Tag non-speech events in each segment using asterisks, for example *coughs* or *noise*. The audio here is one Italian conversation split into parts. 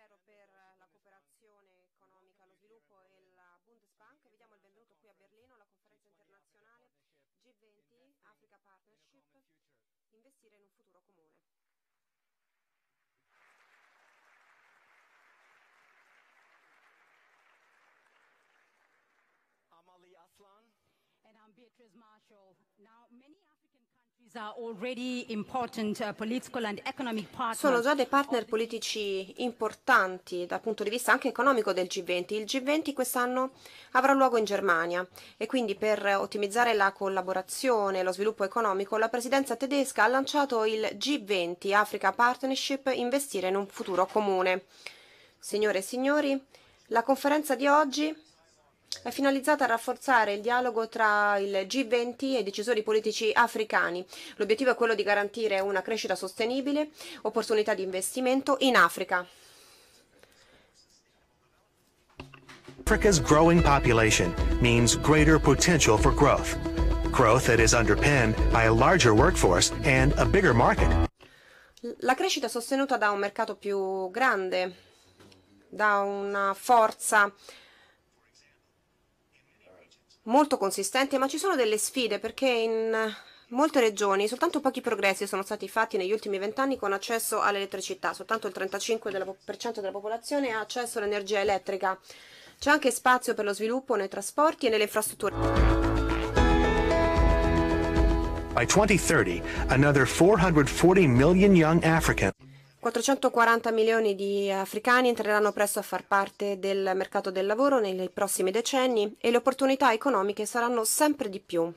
Ministero per la cooperazione economica, lo sviluppo e la Bundesbank. Vi diamo il benvenuto qui a Berlino alla conferenza internazionale G20 Africa Partnership, investire in un futuro comune. I'm Ali Aslan. And I'm Beatrice Marshall. Now, many Sono già dei partner politici importanti dal punto di vista anche economico del G20. Il G20 quest'anno avrà luogo in Germania e quindi per ottimizzare la collaborazione e lo sviluppo economico la presidenza tedesca ha lanciato il G20 Africa Partnership Investire in un futuro comune. Signore e signori, la conferenza di oggi è finalizzata a rafforzare il dialogo tra il G20 e i decisori politici africani. L'obiettivo è quello di garantire una crescita sostenibile, opportunità di investimento in Africa. Africa's growing population means greater potential for growth. Growth that is underpinned by a larger workforce and a bigger market. La crescita è sostenuta da un mercato più grande, da una forza molto consistente, ma ci sono delle sfide perché in molte regioni soltanto pochi progressi sono stati fatti negli ultimi vent'anni con accesso all'elettricità, soltanto il 35% della popolazione ha accesso all'energia elettrica. C'è anche spazio per lo sviluppo nei trasporti e nelle infrastrutture. By 2030, another 440 million young Africans 440 milioni di africani entreranno presto a far parte del mercato del lavoro nei prossimi decenni e le opportunità economiche saranno sempre di più.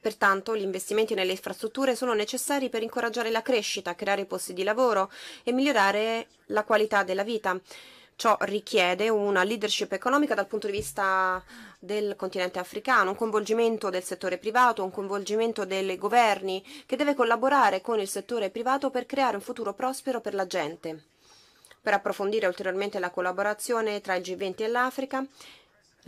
Pertanto gli investimenti nelle infrastrutture sono necessari per incoraggiare la crescita, creare posti di lavoro e migliorare la qualità della vita. Ciò richiede una leadership economica dal punto di vista del continente africano, un coinvolgimento del settore privato, un coinvolgimento dei governi che deve collaborare con il settore privato per creare un futuro prospero per la gente. Per approfondire ulteriormente la collaborazione tra il G20 e l'Africa,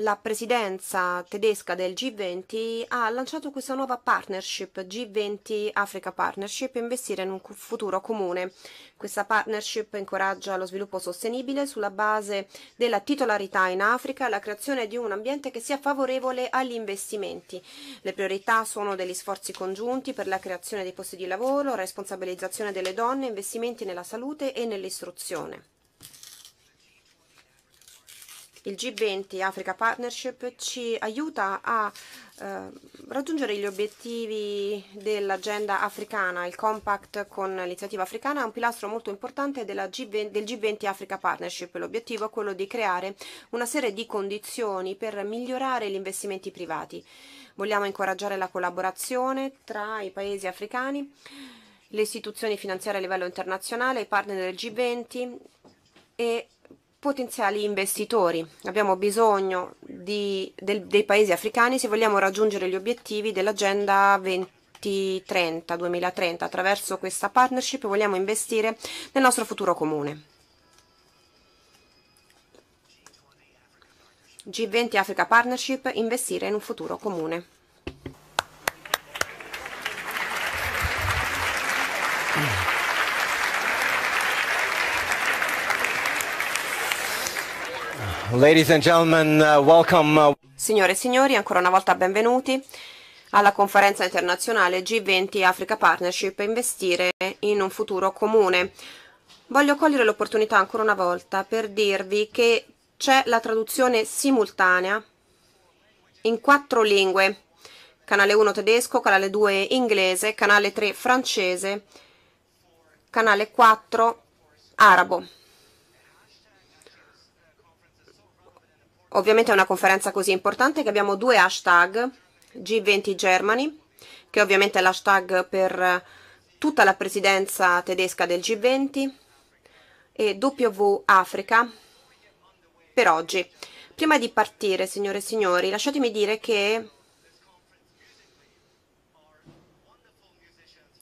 la presidenza tedesca del G20 ha lanciato questa nuova partnership, G20 Africa Partnership, investire in un futuro comune. Questa partnership incoraggia lo sviluppo sostenibile sulla base della titolarità in Africa e la creazione di un ambiente che sia favorevole agli investimenti. Le priorità sono degli sforzi congiunti per la creazione di posti di lavoro, responsabilizzazione delle donne, investimenti nella salute e nell'istruzione. Il G20 Africa Partnership ci aiuta a eh, raggiungere gli obiettivi dell'agenda africana. Il compact con l'iniziativa africana è un pilastro molto importante G20, del G20 Africa Partnership. L'obiettivo è quello di creare una serie di condizioni per migliorare gli investimenti privati. Vogliamo incoraggiare la collaborazione tra i paesi africani, le istituzioni finanziarie a livello internazionale, i partner del G20 e potenziali investitori. Abbiamo bisogno di, del, dei paesi africani se vogliamo raggiungere gli obiettivi dell'agenda 2030, 2030. Attraverso questa partnership vogliamo investire nel nostro futuro comune. G20 Africa Partnership, investire in un futuro comune. Ladies and gentlemen, uh, welcome. Uh... Signore e signori, ancora una volta benvenuti alla conferenza internazionale G20 Africa Partnership Investire in un futuro comune. Voglio cogliere l'opportunità ancora una volta per dirvi che c'è la traduzione simultanea in quattro lingue. Canale 1 tedesco, canale 2 inglese, canale 3 francese, canale 4 arabo. Ovviamente è una conferenza così importante che abbiamo due hashtag, G20 Germany, che ovviamente è l'hashtag per tutta la presidenza tedesca del G20, e W Africa per oggi. Prima di partire, signore e signori, lasciatemi dire che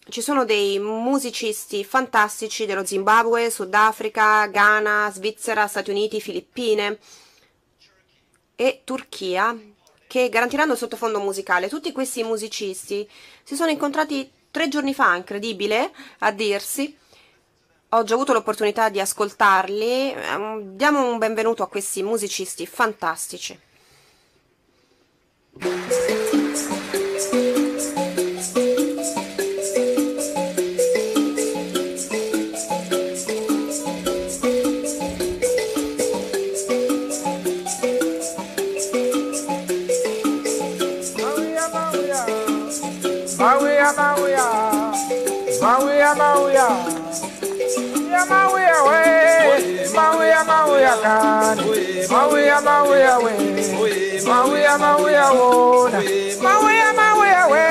ci sono dei musicisti fantastici dello Zimbabwe, Sudafrica, Ghana, Svizzera, Stati Uniti, Filippine, e Turchia che garantiranno il sottofondo musicale. Tutti questi musicisti si sono incontrati tre giorni fa, incredibile a dirsi. ho già avuto l'opportunità di ascoltarli. Ehm, diamo un benvenuto a questi musicisti fantastici. ngani mawuya mawuya we. Mawuya mawuya wona. Mawuya mawuya we.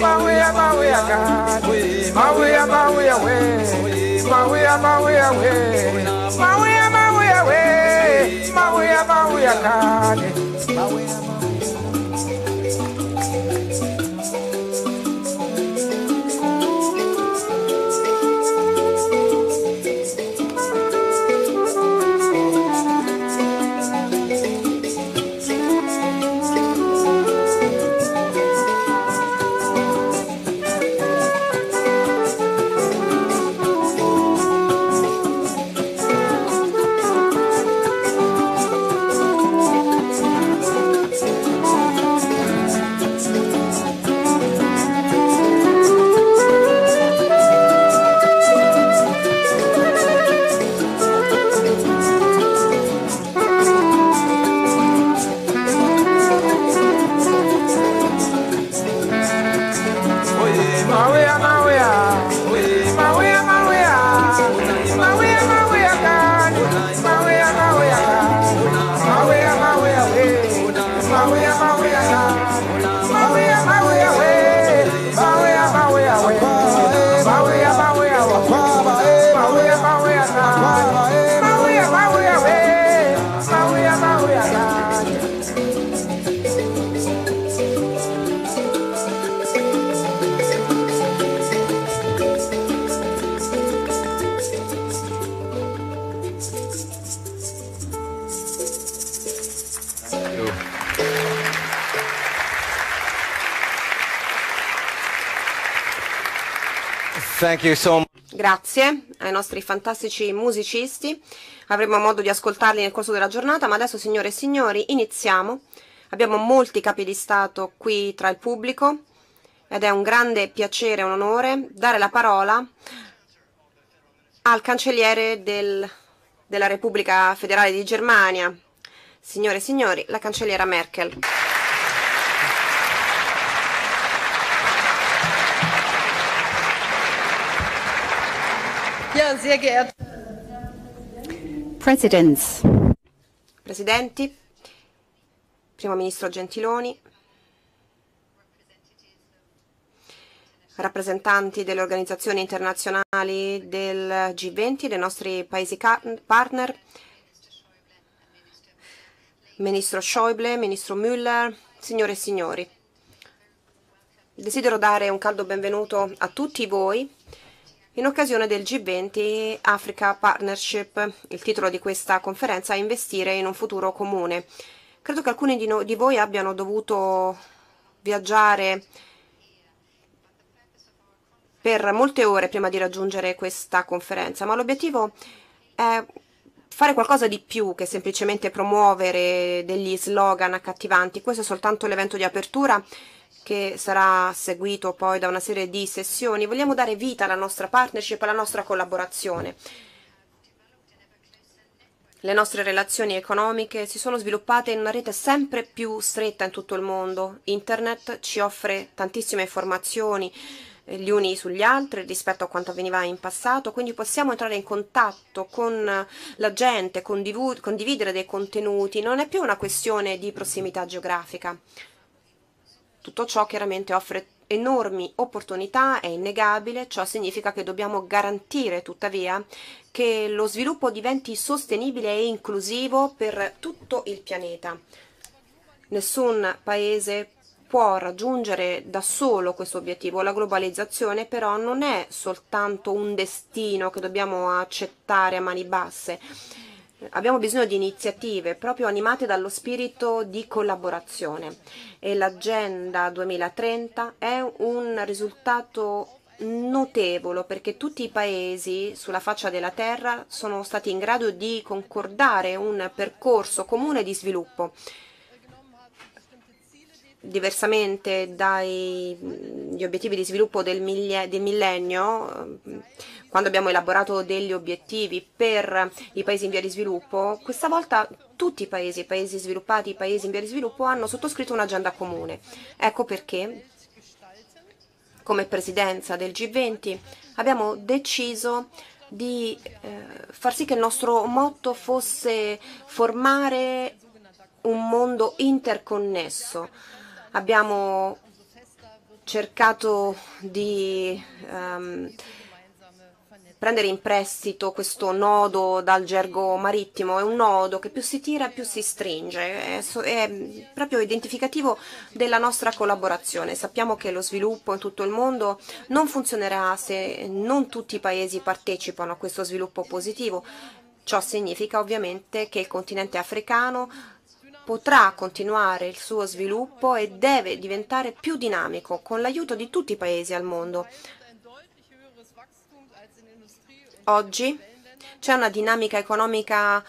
Mawuya mawuya ngani mawuya mawuya we. Mawuya mawuya we. Mawuya mawuya we. Mawuya mawuya ngani so. Grazie ai nostri fantastici musicisti. Avremo modo di ascoltarli nel corso della giornata, ma adesso, signore e signori, iniziamo. Abbiamo molti capi di Stato qui tra il pubblico ed è un grande piacere e un onore dare la parola al cancelliere del- della Repubblica Federale di Germania. Signore e signori, la cancelliera Merkel. Ja, sehr geehrte Presidents, Presidenti, Primo Ministro Gentiloni, rappresentanti delle organizzazioni internazionali del G20, dei nostri paesi partner, Ministro Schäuble, Ministro Müller, signore e signori. Desidero dare un caldo benvenuto a tutti voi in occasione del G20 Africa Partnership. Il titolo di questa conferenza è Investire in un futuro comune. Credo che alcuni di, no- di voi abbiano dovuto viaggiare per molte ore prima di raggiungere questa conferenza, ma l'obiettivo è fare qualcosa di più che semplicemente promuovere degli slogan accattivanti. Questo è soltanto l'evento di apertura che sarà seguito poi da una serie di sessioni. Vogliamo dare vita alla nostra partnership, alla nostra collaborazione. Le nostre relazioni economiche si sono sviluppate in una rete sempre più stretta in tutto il mondo. Internet ci offre tantissime informazioni gli uni sugli altri rispetto a quanto avveniva in passato, quindi possiamo entrare in contatto con la gente, condividere dei contenuti, non è più una questione di prossimità geografica. Tutto ciò chiaramente offre enormi opportunità, è innegabile, ciò significa che dobbiamo garantire tuttavia che lo sviluppo diventi sostenibile e inclusivo per tutto il pianeta. Nessun paese può raggiungere da solo questo obiettivo. La globalizzazione però non è soltanto un destino che dobbiamo accettare a mani basse. Abbiamo bisogno di iniziative proprio animate dallo spirito di collaborazione e l'Agenda 2030 è un risultato notevole perché tutti i paesi sulla faccia della terra sono stati in grado di concordare un percorso comune di sviluppo. Diversamente dagli obiettivi di sviluppo del, millennio, quando abbiamo elaborato degli obiettivi per i paesi in via di sviluppo, questa volta tutti i paesi, i paesi sviluppati, i paesi in via di sviluppo hanno sottoscritto un'agenda comune. Ecco perché come presidenza del G20 abbiamo deciso di eh, far sì che il nostro motto fosse formare un mondo interconnesso. Abbiamo cercato di um, prendere in prestito questo nodo dal gergo marittimo, è un nodo che più si tira più si stringe, è, è, proprio identificativo della nostra collaborazione. Sappiamo che lo sviluppo in tutto il mondo non funzionerà se non tutti i paesi partecipano a questo sviluppo positivo. Ciò significa ovviamente che il continente africano potrà continuare il suo sviluppo e deve diventare più dinamico con l'aiuto di tutti i paesi al mondo. Oggi c'è una dinamica economica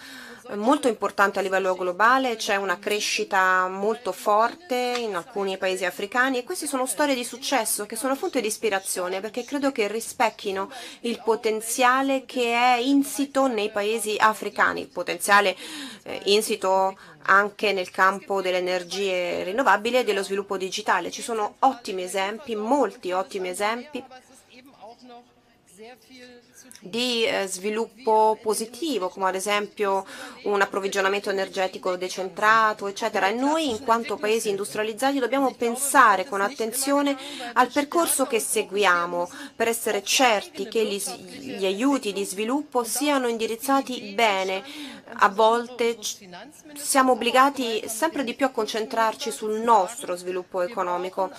molto importante a livello globale, c'è una crescita molto forte in alcuni paesi africani e queste sono storie di successo che sono fonte di ispirazione perché credo che rispecchino il potenziale che è insito nei paesi africani, il potenziale eh, insito anche nel campo delle energie rinnovabili e dello sviluppo digitale. Ci sono ottimi esempi, molti ottimi esempi di eh, sviluppo positivo, come ad esempio un approvvigionamento energetico decentrato, eccetera. E noi, in quanto paesi industrializzati, dobbiamo pensare con attenzione al percorso che seguiamo per essere certi che gli, gli aiuti di sviluppo siano indirizzati bene. A volte siamo obbligati sempre di più a concentrarci sul nostro sviluppo economico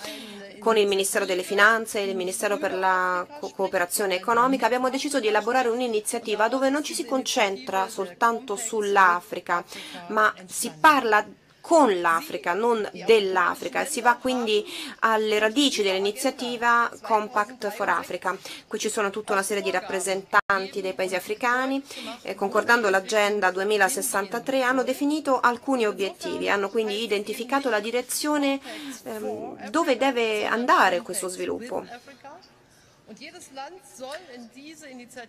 con il Ministero delle Finanze e il Ministero per la cooperazione economica abbiamo deciso di elaborare un'iniziativa dove non ci si concentra soltanto sull'Africa, ma si parla con l'Africa, non dell'Africa. Si va quindi alle radici dell'iniziativa Compact for Africa. Qui ci sono tutta una serie di rappresentanti dei paesi africani, eh, concordando l'agenda 2063, hanno definito alcuni obiettivi, hanno quindi identificato la direzione ehm, dove deve andare questo sviluppo.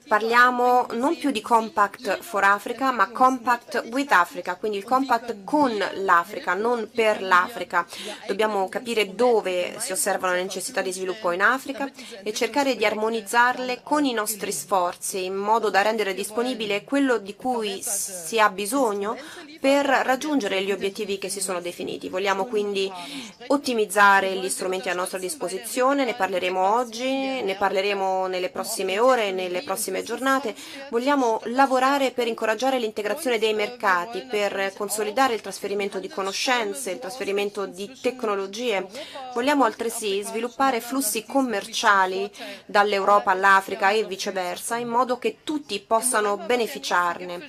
Parliamo non più di Compact for Africa, ma Compact with Africa, quindi il compact con l'Africa, non per l'Africa. Dobbiamo capire dove si osservano le necessità di sviluppo in Africa e cercare di armonizzarle con i nostri sforzi, in modo da rendere disponibile quello di cui si ha bisogno per raggiungere gli obiettivi che si sono definiti. Vogliamo quindi ottimizzare gli strumenti a nostra disposizione, ne parleremo oggi, ne parleremo nelle prossime ore, nelle prossime giornate. Vogliamo lavorare per incoraggiare l'integrazione dei mercati, per consolidare il trasferimento di conoscenze, il trasferimento di tecnologie. Vogliamo altresì sviluppare flussi commerciali dall'Europa all'Africa e viceversa, in modo che tutti possano beneficiarne.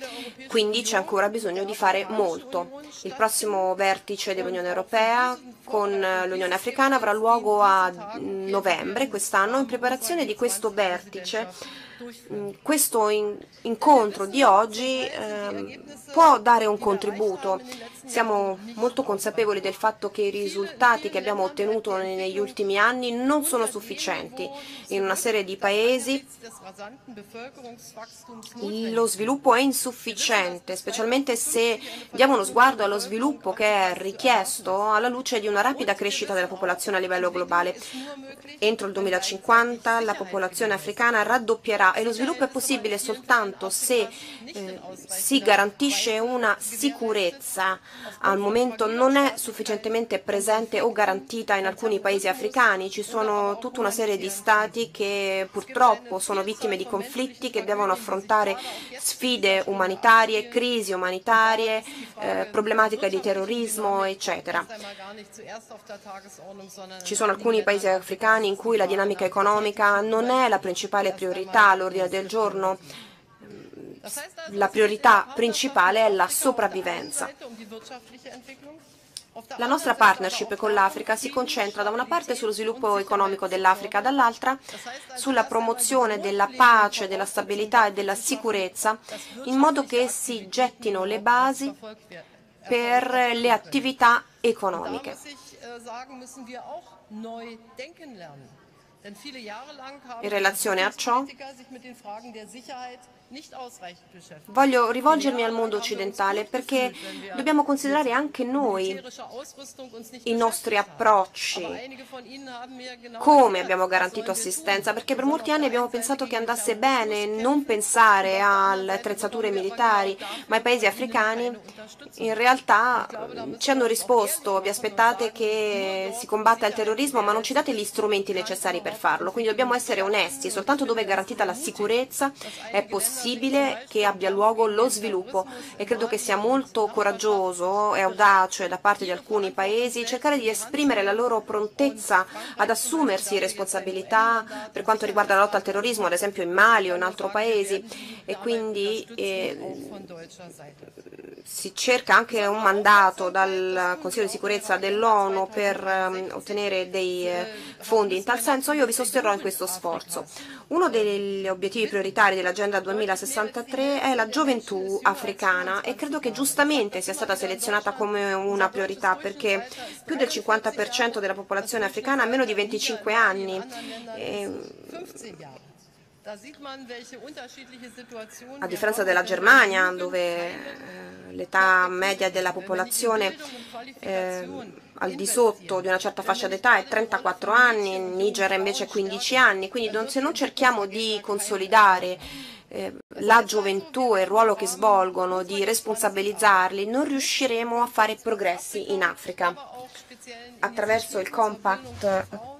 Quindi c'è ancora bisogno di fare molto. Il prossimo vertice dell'Unione Europea con l'Unione Africana avrà luogo a novembre quest'anno. In preparazione di questo vertice Mm, questo incontro di oggi eh, può dare un contributo. Siamo molto consapevoli del fatto che i risultati che abbiamo ottenuto negli ultimi anni non sono sufficienti. In una serie di paesi lo sviluppo è insufficiente, specialmente se diamo uno sguardo allo sviluppo che è richiesto alla luce di una rapida crescita della popolazione a livello globale. Entro il 2050 la popolazione africana raddoppierà e lo sviluppo è possibile soltanto se eh, si garantisce una sicurezza. Al momento non è sufficientemente presente o garantita in alcuni paesi africani. Ci sono tutta una serie di stati che purtroppo sono vittime di conflitti, che devono affrontare sfide umanitarie, crisi umanitarie, eh, problematiche di terrorismo, eccetera. Ci sono alcuni paesi africani in cui la dinamica economica non è la principale priorità, all'ordine del giorno la priorità principale è la sopravvivenza. La nostra partnership con l'Africa si concentra da una parte sullo sviluppo economico dell'Africa, dall'altra sulla promozione della pace, della stabilità e della sicurezza, in modo che si gettino le basi per le attività economiche. In relazione a ciò, Voglio rivolgermi al mondo occidentale perché dobbiamo considerare anche noi i nostri approcci, come abbiamo garantito assistenza, perché per molti anni abbiamo pensato che andasse bene non pensare alle attrezzature militari, ma i paesi africani in realtà ci hanno risposto, vi aspettate che si combatta il terrorismo, ma non ci date gli strumenti necessari per farlo, quindi dobbiamo essere onesti, soltanto dove è garantita la sicurezza è possibile possibile che abbia luogo lo sviluppo e credo che sia molto coraggioso e audace da parte di alcuni paesi cercare di esprimere la loro prontezza ad assumersi responsabilità per quanto riguarda la lotta al terrorismo, ad esempio in Mali o in altri paesi e quindi eh, si cerca anche un mandato dal Consiglio di sicurezza dell'ONU per eh, ottenere dei eh, fondi in tal senso, io vi sosterrò in questo sforzo. Uno degli obiettivi prioritari dell'Agenda 2063 è la gioventù africana e credo che giustamente sia stata selezionata come una priorità perché più del 50% della popolazione africana ha meno di 25 anni. E a differenza della Germania, dove eh, l'età media della popolazione eh, al di sotto di una certa fascia d'età è 34 anni, in Niger invece 15 anni, quindi non, se non cerchiamo di consolidare eh, la gioventù e il ruolo che svolgono, di responsabilizzarli, non riusciremo a fare progressi in Africa. Attraverso il compact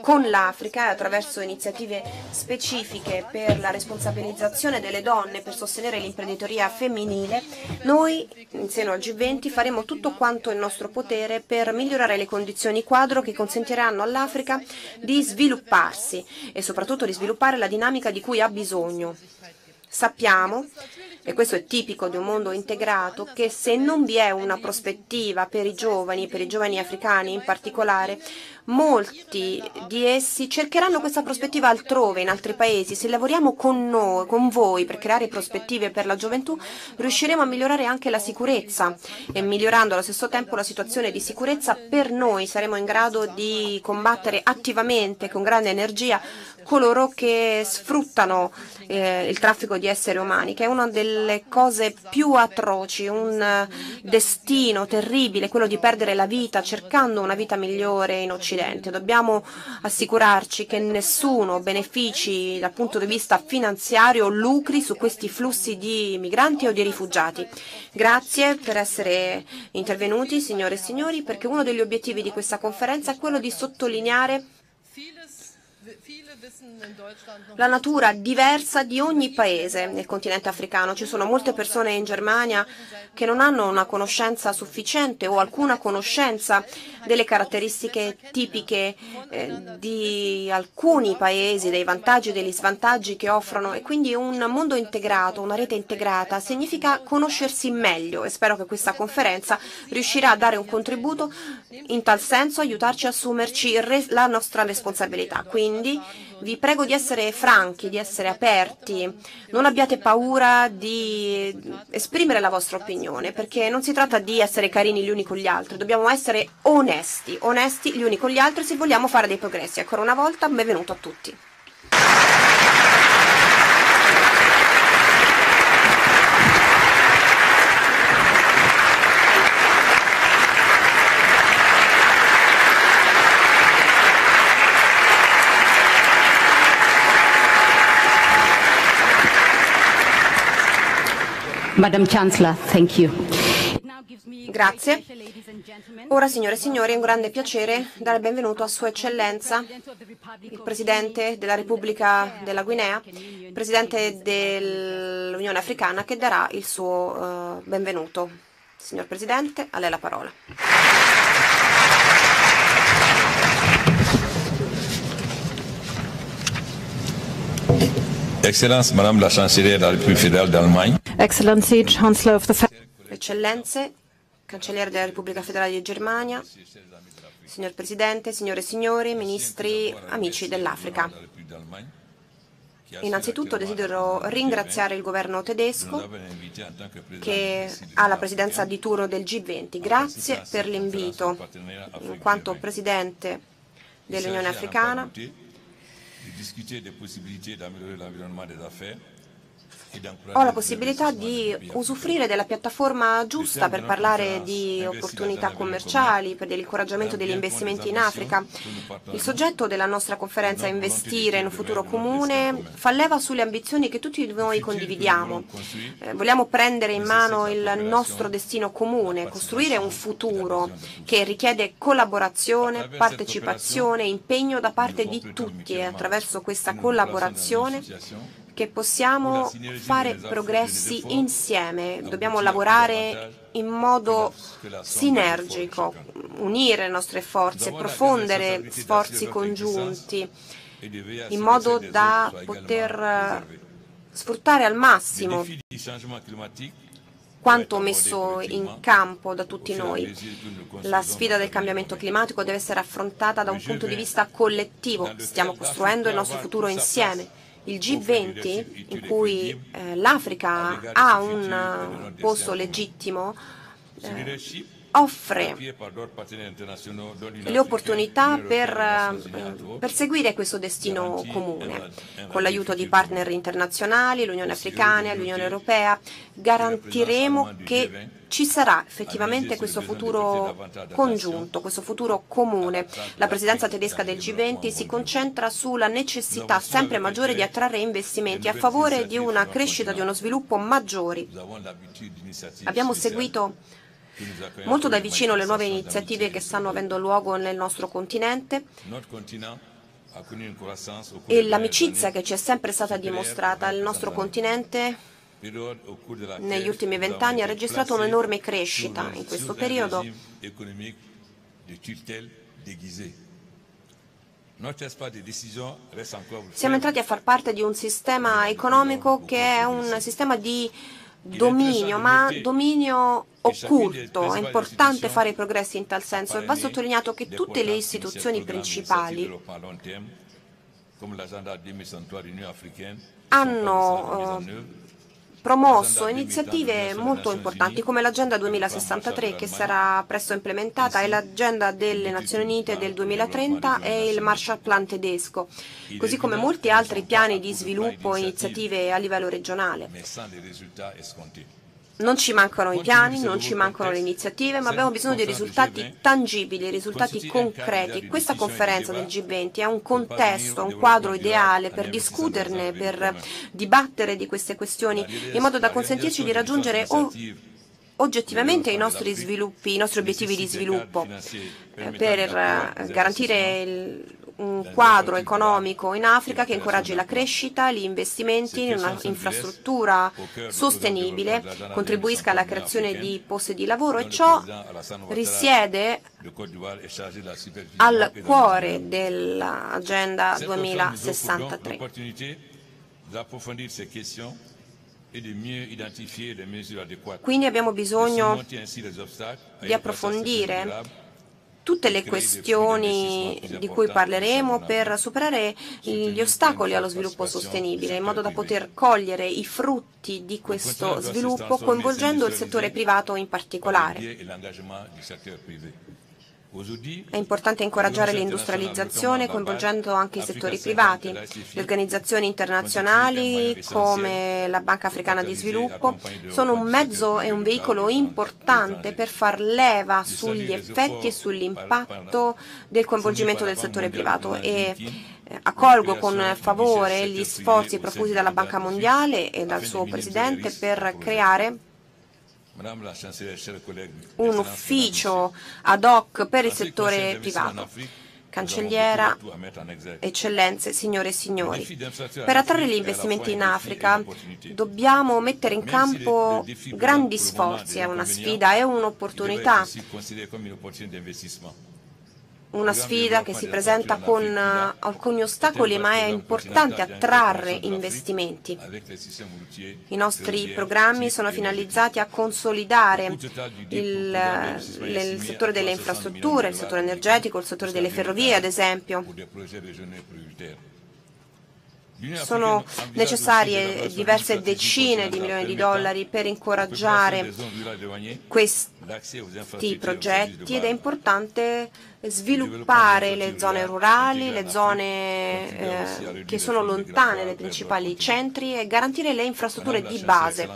con l'Africa attraverso iniziative specifiche per la responsabilizzazione delle donne per sostenere l'imprenditoria femminile, noi in seno al G20 faremo tutto quanto in nostro potere per migliorare le condizioni quadro che consentiranno all'Africa di svilupparsi e soprattutto di sviluppare la dinamica di cui ha bisogno. Sappiamo e questo è tipico di un mondo integrato, che se non vi è una prospettiva per i giovani, per i giovani africani in particolare, molti di essi cercheranno questa prospettiva altrove, in altri paesi. Se lavoriamo con noi, con voi, per creare prospettive per la gioventù, riusciremo a migliorare anche la sicurezza e migliorando allo stesso tempo la situazione di sicurezza per noi saremo in grado di combattere attivamente, con grande energia, coloro che sfruttano eh, il traffico di esseri umani, che è una delle cose più atroci, un destino terribile, quello di perdere la vita cercando una vita migliore in Occidente. Dobbiamo assicurarci che nessuno benefici dal punto di vista finanziario lucri su questi flussi di migranti o di rifugiati. Grazie per essere intervenuti, signore e signori, perché uno degli obiettivi di questa conferenza è quello di sottolineare la natura diversa di ogni paese nel continente africano. Ci sono molte persone in Germania che non hanno una conoscenza sufficiente o alcuna conoscenza delle caratteristiche tipiche eh, di alcuni paesi, dei vantaggi e degli svantaggi che offrono e quindi un mondo integrato, una rete integrata significa conoscersi meglio e spero che questa conferenza riuscirà a dare un contributo in tal senso, aiutarci a assumerci la nostra responsabilità. Quindi vi prego di essere franchi, di essere aperti, non abbiate paura di esprimere la vostra opinione, perché non si tratta di essere carini gli uni con gli altri, dobbiamo essere onesti, onesti gli uni con gli altri se vogliamo fare dei progressi. Ancora una volta, benvenuto a tutti. Madam Chancellor, thank you. Grazie. Ora, signore e signori, è un grande piacere dare il benvenuto a Sua Eccellenza, il Presidente della Repubblica della Guinea, Presidente dell'Unione Africana, che darà il suo uh, benvenuto. Signor Presidente, a lei la parola. Excellence, Madame la Chancelière de la République fédérale d'Allemagne. Excellency, Chancellor of the Eccellenze, Cancelliere della Repubblica Federale di Germania, signor Presidente, signore e signori, ministri, amici dell'Africa. Innanzitutto desidero ringraziare il governo tedesco che ha la presidenza di turno del G20. Grazie per l'invito in quanto Presidente dell'Unione Africana de discuter des possibilités d'améliorer l'environnement des affaires. Ho la possibilità di usufruire della piattaforma giusta per parlare di opportunità commerciali, per l'incoraggiamento degli investimenti in Africa. Il soggetto della nostra conferenza Investire in un futuro comune fa leva sulle ambizioni che tutti noi condividiamo. Eh, vogliamo prendere in mano il nostro destino comune, costruire un futuro che richiede collaborazione, partecipazione, impegno da parte di tutti e attraverso questa collaborazione che possiamo fare progressi insieme, dobbiamo lavorare in modo sinergico, unire le nostre forze, profondere sforzi congiunti, in modo da poter sfruttare al massimo quanto messo in campo da tutti noi. La sfida del cambiamento climatico deve essere affrontata da un punto di vista collettivo. Stiamo costruendo il nostro futuro insieme il G20, in cui eh, l'Africa ha un posto legittimo, eh, offre le opportunità per uh, perseguire questo destino comune. Con l'aiuto di partner internazionali, l'Unione Africana, l'Unione Europea, garantiremo che ci sarà effettivamente questo futuro congiunto, questo futuro comune. La presidenza tedesca del G20 si concentra sulla necessità sempre maggiore di attrarre investimenti a favore di una crescita, di uno sviluppo maggiori. Abbiamo seguito molto da vicino le nuove iniziative che stanno avendo luogo nel nostro continente e l'amicizia che ci è sempre stata dimostrata. Il nostro continente negli ultimi vent'anni ha registrato un'enorme crescita. In questo periodo siamo entrati a far parte di un sistema economico che è un sistema di dominio, ma dominio occulto. È importante fare progressi in tal senso e va sottolineato che tutte le istituzioni principali hanno uh, promosso iniziative molto importanti come l'Agenda 2063 che sarà presto implementata e l'Agenda delle Nazioni Unite del 2030 e il Marshall Plan tedesco, così come molti altri piani di sviluppo e iniziative a livello regionale. Non ci mancano i piani, non ci mancano le iniziative, ma abbiamo bisogno di risultati tangibili, risultati concreti. Questa conferenza del G20 è un contesto, un quadro ideale per discuterne, per dibattere di queste questioni, in modo da consentirci di raggiungere oggettivamente i nostri sviluppi, i nostri obiettivi di sviluppo, eh, per eh, garantire il un quadro economico in Africa che incoraggi la crescita, gli investimenti in un'infrastruttura sostenibile, contribuisca alla creazione di posti di lavoro e ciò risiede al cuore dell'Agenda 2063. Quindi abbiamo bisogno di approfondire tutte le questioni di cui parleremo per superare gli ostacoli allo sviluppo sostenibile, in modo da poter cogliere i frutti di questo sviluppo coinvolgendo il settore privato in particolare. È importante incoraggiare l'industrializzazione coinvolgendo anche i settori privati. Le organizzazioni internazionali come la Banca Africana di Sviluppo sono un mezzo e un veicolo importante per far leva sugli effetti e sull'impatto del coinvolgimento del settore privato e eh, accolgo con favore gli sforzi profusi dalla Banca Mondiale e dal suo Presidente per creare un ufficio ad hoc per il settore privato. Cancelliera, eccellenze, signore e signori, per attrarre gli investimenti in Africa dobbiamo mettere in campo grandi sforzi, è una sfida, è un'opportunità una sfida che si presenta con eh, alcuni ostacoli, ma è importante attrarre investimenti. I nostri programmi sono finalizzati a consolidare il, il settore delle infrastrutture, il settore energetico, il settore delle ferrovie, ad esempio. Sono necessarie diverse decine di milioni di dollari per incoraggiare questi progetti ed è importante sviluppare le zone rurali, le zone eh, che sono lontane dai principali centri e garantire le infrastrutture di base.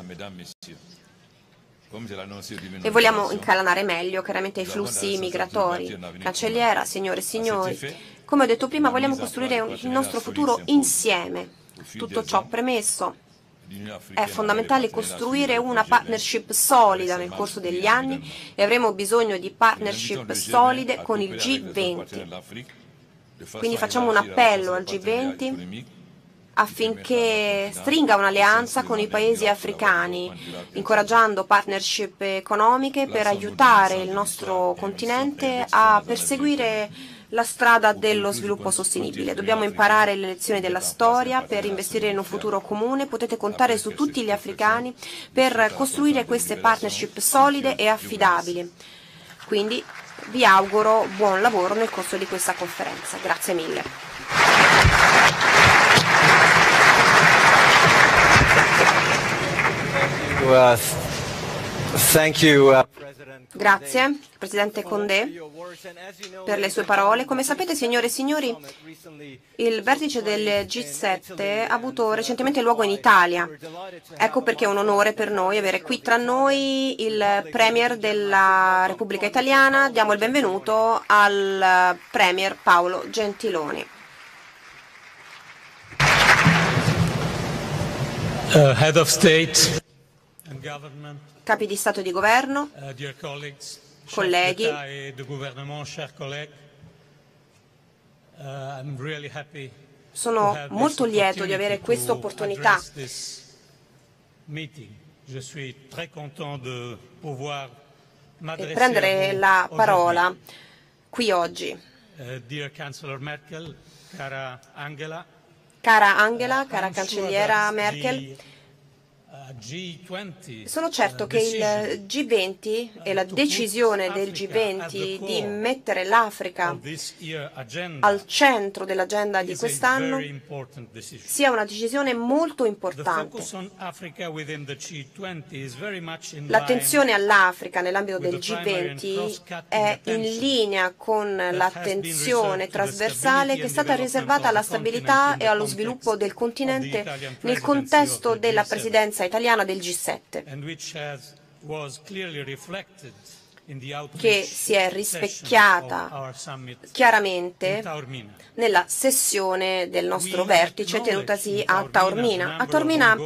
E vogliamo incalanare meglio chiaramente i flussi migratori. Cancelliera, signore e signori, come ho detto prima, vogliamo costruire il nostro futuro insieme. Tutto ciò premesso, è fondamentale costruire una partnership solida nel corso degli anni e avremo bisogno di partnership solide con il G20. Quindi facciamo un appello al G20 affinché stringa un'alleanza con i paesi africani, incoraggiando partnership economiche per aiutare il nostro continente a perseguire la strada dello sviluppo sostenibile. Dobbiamo imparare le lezioni della storia per investire in un futuro comune. Potete contare su tutti gli africani per costruire queste partnership solide e affidabili. Quindi vi auguro buon lavoro nel corso di questa conferenza. Grazie mille. Grazie, Presidente Condé, per le sue parole. Come sapete, signore e signori, il vertice del G7 ha avuto recentemente luogo in Italia. Ecco perché è un onore per noi avere qui tra noi il Premier della Repubblica Italiana. Diamo il benvenuto al Premier Paolo Gentiloni. Uh, head of State and Government capi di Stato e di Governo, Uh, colleghi, uh, sono molto lieto di avere questa opportunità. e prendere la parola qui oggi. Uh, cara Angela, cara cancelliera Merkel, sono certo che il G20 e la decisione del G20 di mettere l'Africa al centro dell'agenda di quest'anno sia una decisione molto importante. L'attenzione all'Africa nell'ambito del G20 è in linea con l'attenzione trasversale che è stata riservata alla stabilità e allo sviluppo del continente nel contesto della presidenza italiana italiana del G7 che si è rispecchiata chiaramente nella sessione del nostro vertice tenutasi a Taormina. A Taormina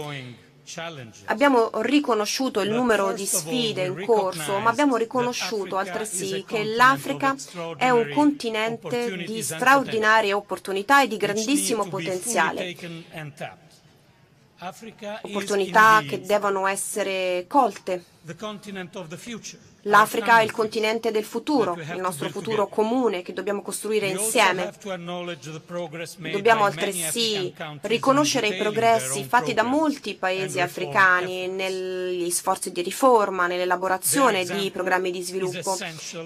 abbiamo riconosciuto il numero di sfide in corso, ma abbiamo riconosciuto altresì che l'Africa è un continente di straordinarie opportunità e di grandissimo potenziale opportunità che devono essere colte. L'Africa è il continente del futuro, il nostro futuro comune che dobbiamo costruire insieme. Dobbiamo altresì riconoscere i progressi fatti da molti paesi africani negli sforzi di riforma, nell'elaborazione di programmi di sviluppo.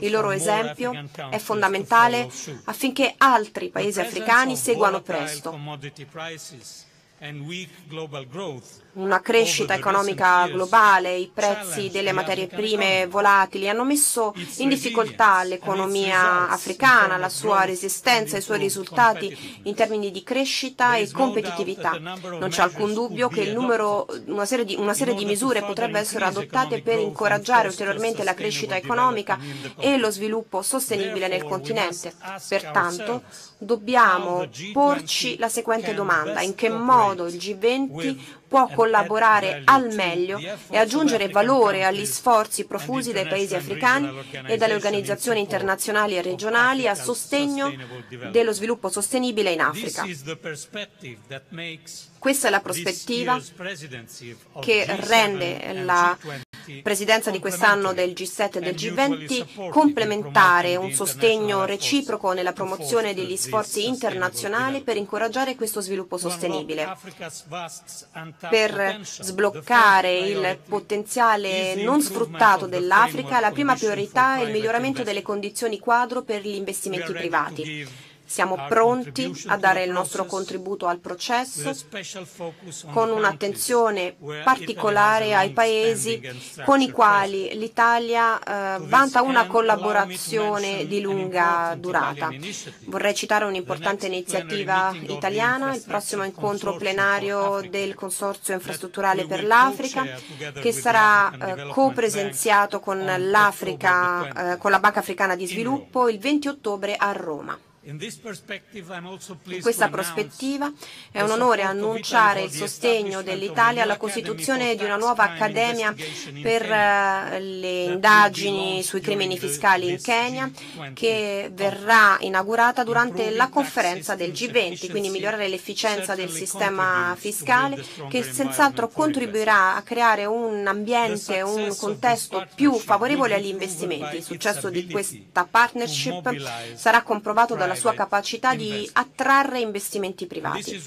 Il loro esempio è fondamentale affinché altri paesi africani seguano presto una crescita economica globale, i prezzi delle materie prime volatili hanno messo in difficoltà l'economia africana, la sua resistenza e i suoi risultati in termini di crescita e competitività. Non c'è alcun dubbio che numero, una, serie di, una serie di misure potrebbe essere adottate per incoraggiare ulteriormente la crescita economica e lo sviluppo sostenibile nel continente. Pertanto dobbiamo porci la seguente domanda. In che modo il G20 può collaborare al meglio e aggiungere valore agli sforzi profusi dai paesi africani e dalle organizzazioni internazionali e regionali a sostegno dello sviluppo sostenibile in Africa. Questa è la prospettiva che rende la presidenza di quest'anno del G7 e del G20 complementare un sostegno reciproco nella promozione degli sforzi internazionali per incoraggiare questo sviluppo sostenibile, per sbloccare il potenziale non sfruttato dell'Africa, la prima priorità è il miglioramento delle condizioni quadro per gli investimenti privati. Siamo pronti a dare il nostro contributo al processo con un'attenzione particolare ai paesi con i quali l'Italia eh, vanta una collaborazione di lunga durata. Vorrei citare un'importante iniziativa italiana, il prossimo incontro plenario del Consorzio Infrastrutturale per l'Africa, che sarà eh, copresenziato con l'Africa, eh, con la Banca Africana di Sviluppo il 20 ottobre a Roma. In questa prospettiva è un onore annunciare il sostegno dell'Italia alla costituzione di una nuova accademia per eh, le indagini sui crimini fiscali in Kenya che verrà inaugurata durante la conferenza del G20, quindi migliorare l'efficienza del sistema fiscale che senz'altro contribuirà a creare un ambiente, un contesto più favorevole agli investimenti. Il successo di questa partnership sarà comprovato dalla sua capacità di attrarre investimenti privati.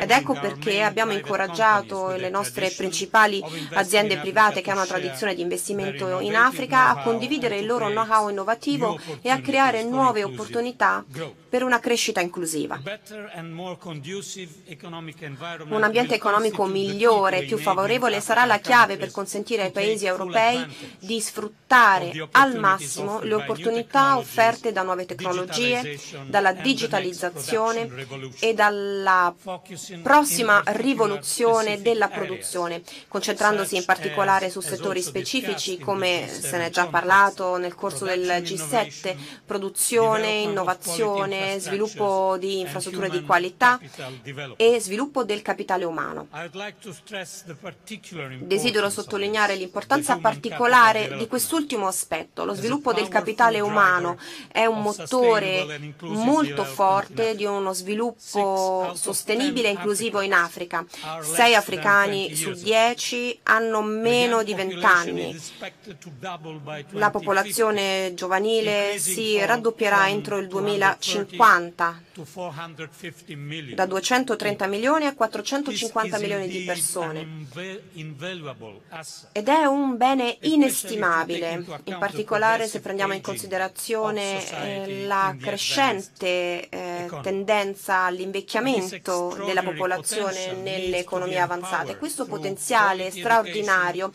Ed ecco perché abbiamo incoraggiato le nostre principali aziende private che hanno una tradizione di investimento in Africa a condividere il loro know-how innovativo e a creare nuove opportunità per una crescita inclusiva. Un ambiente economico migliore, più favorevole, sarà la chiave per consentire ai paesi europei di sfruttare al massimo le opportunità offerte da nuove tecnologie, dalla digitalizzazione e dalla prossima rivoluzione della produzione, concentrandosi in particolare su settori specifici come se ne è già parlato nel corso del G7, produzione, innovazione, sviluppo di infrastrutture di qualità e sviluppo del capitale umano. Desidero sottolineare l'importanza particolare di quest'ultimo aspetto. Lo sviluppo del capitale umano è un motore molto forte di uno sviluppo sostenibile e inclusivo in Africa. Sei africani su dieci hanno meno di vent'anni. La popolazione giovanile si raddoppierà entro il 2050 da 230 milioni a 450 milioni di persone. ed è un bene inestimabile, in particolare se prendiamo in considerazione eh, la crescente eh, tendenza all'invecchiamento della popolazione nelle economie avanzate. Questo potenziale straordinario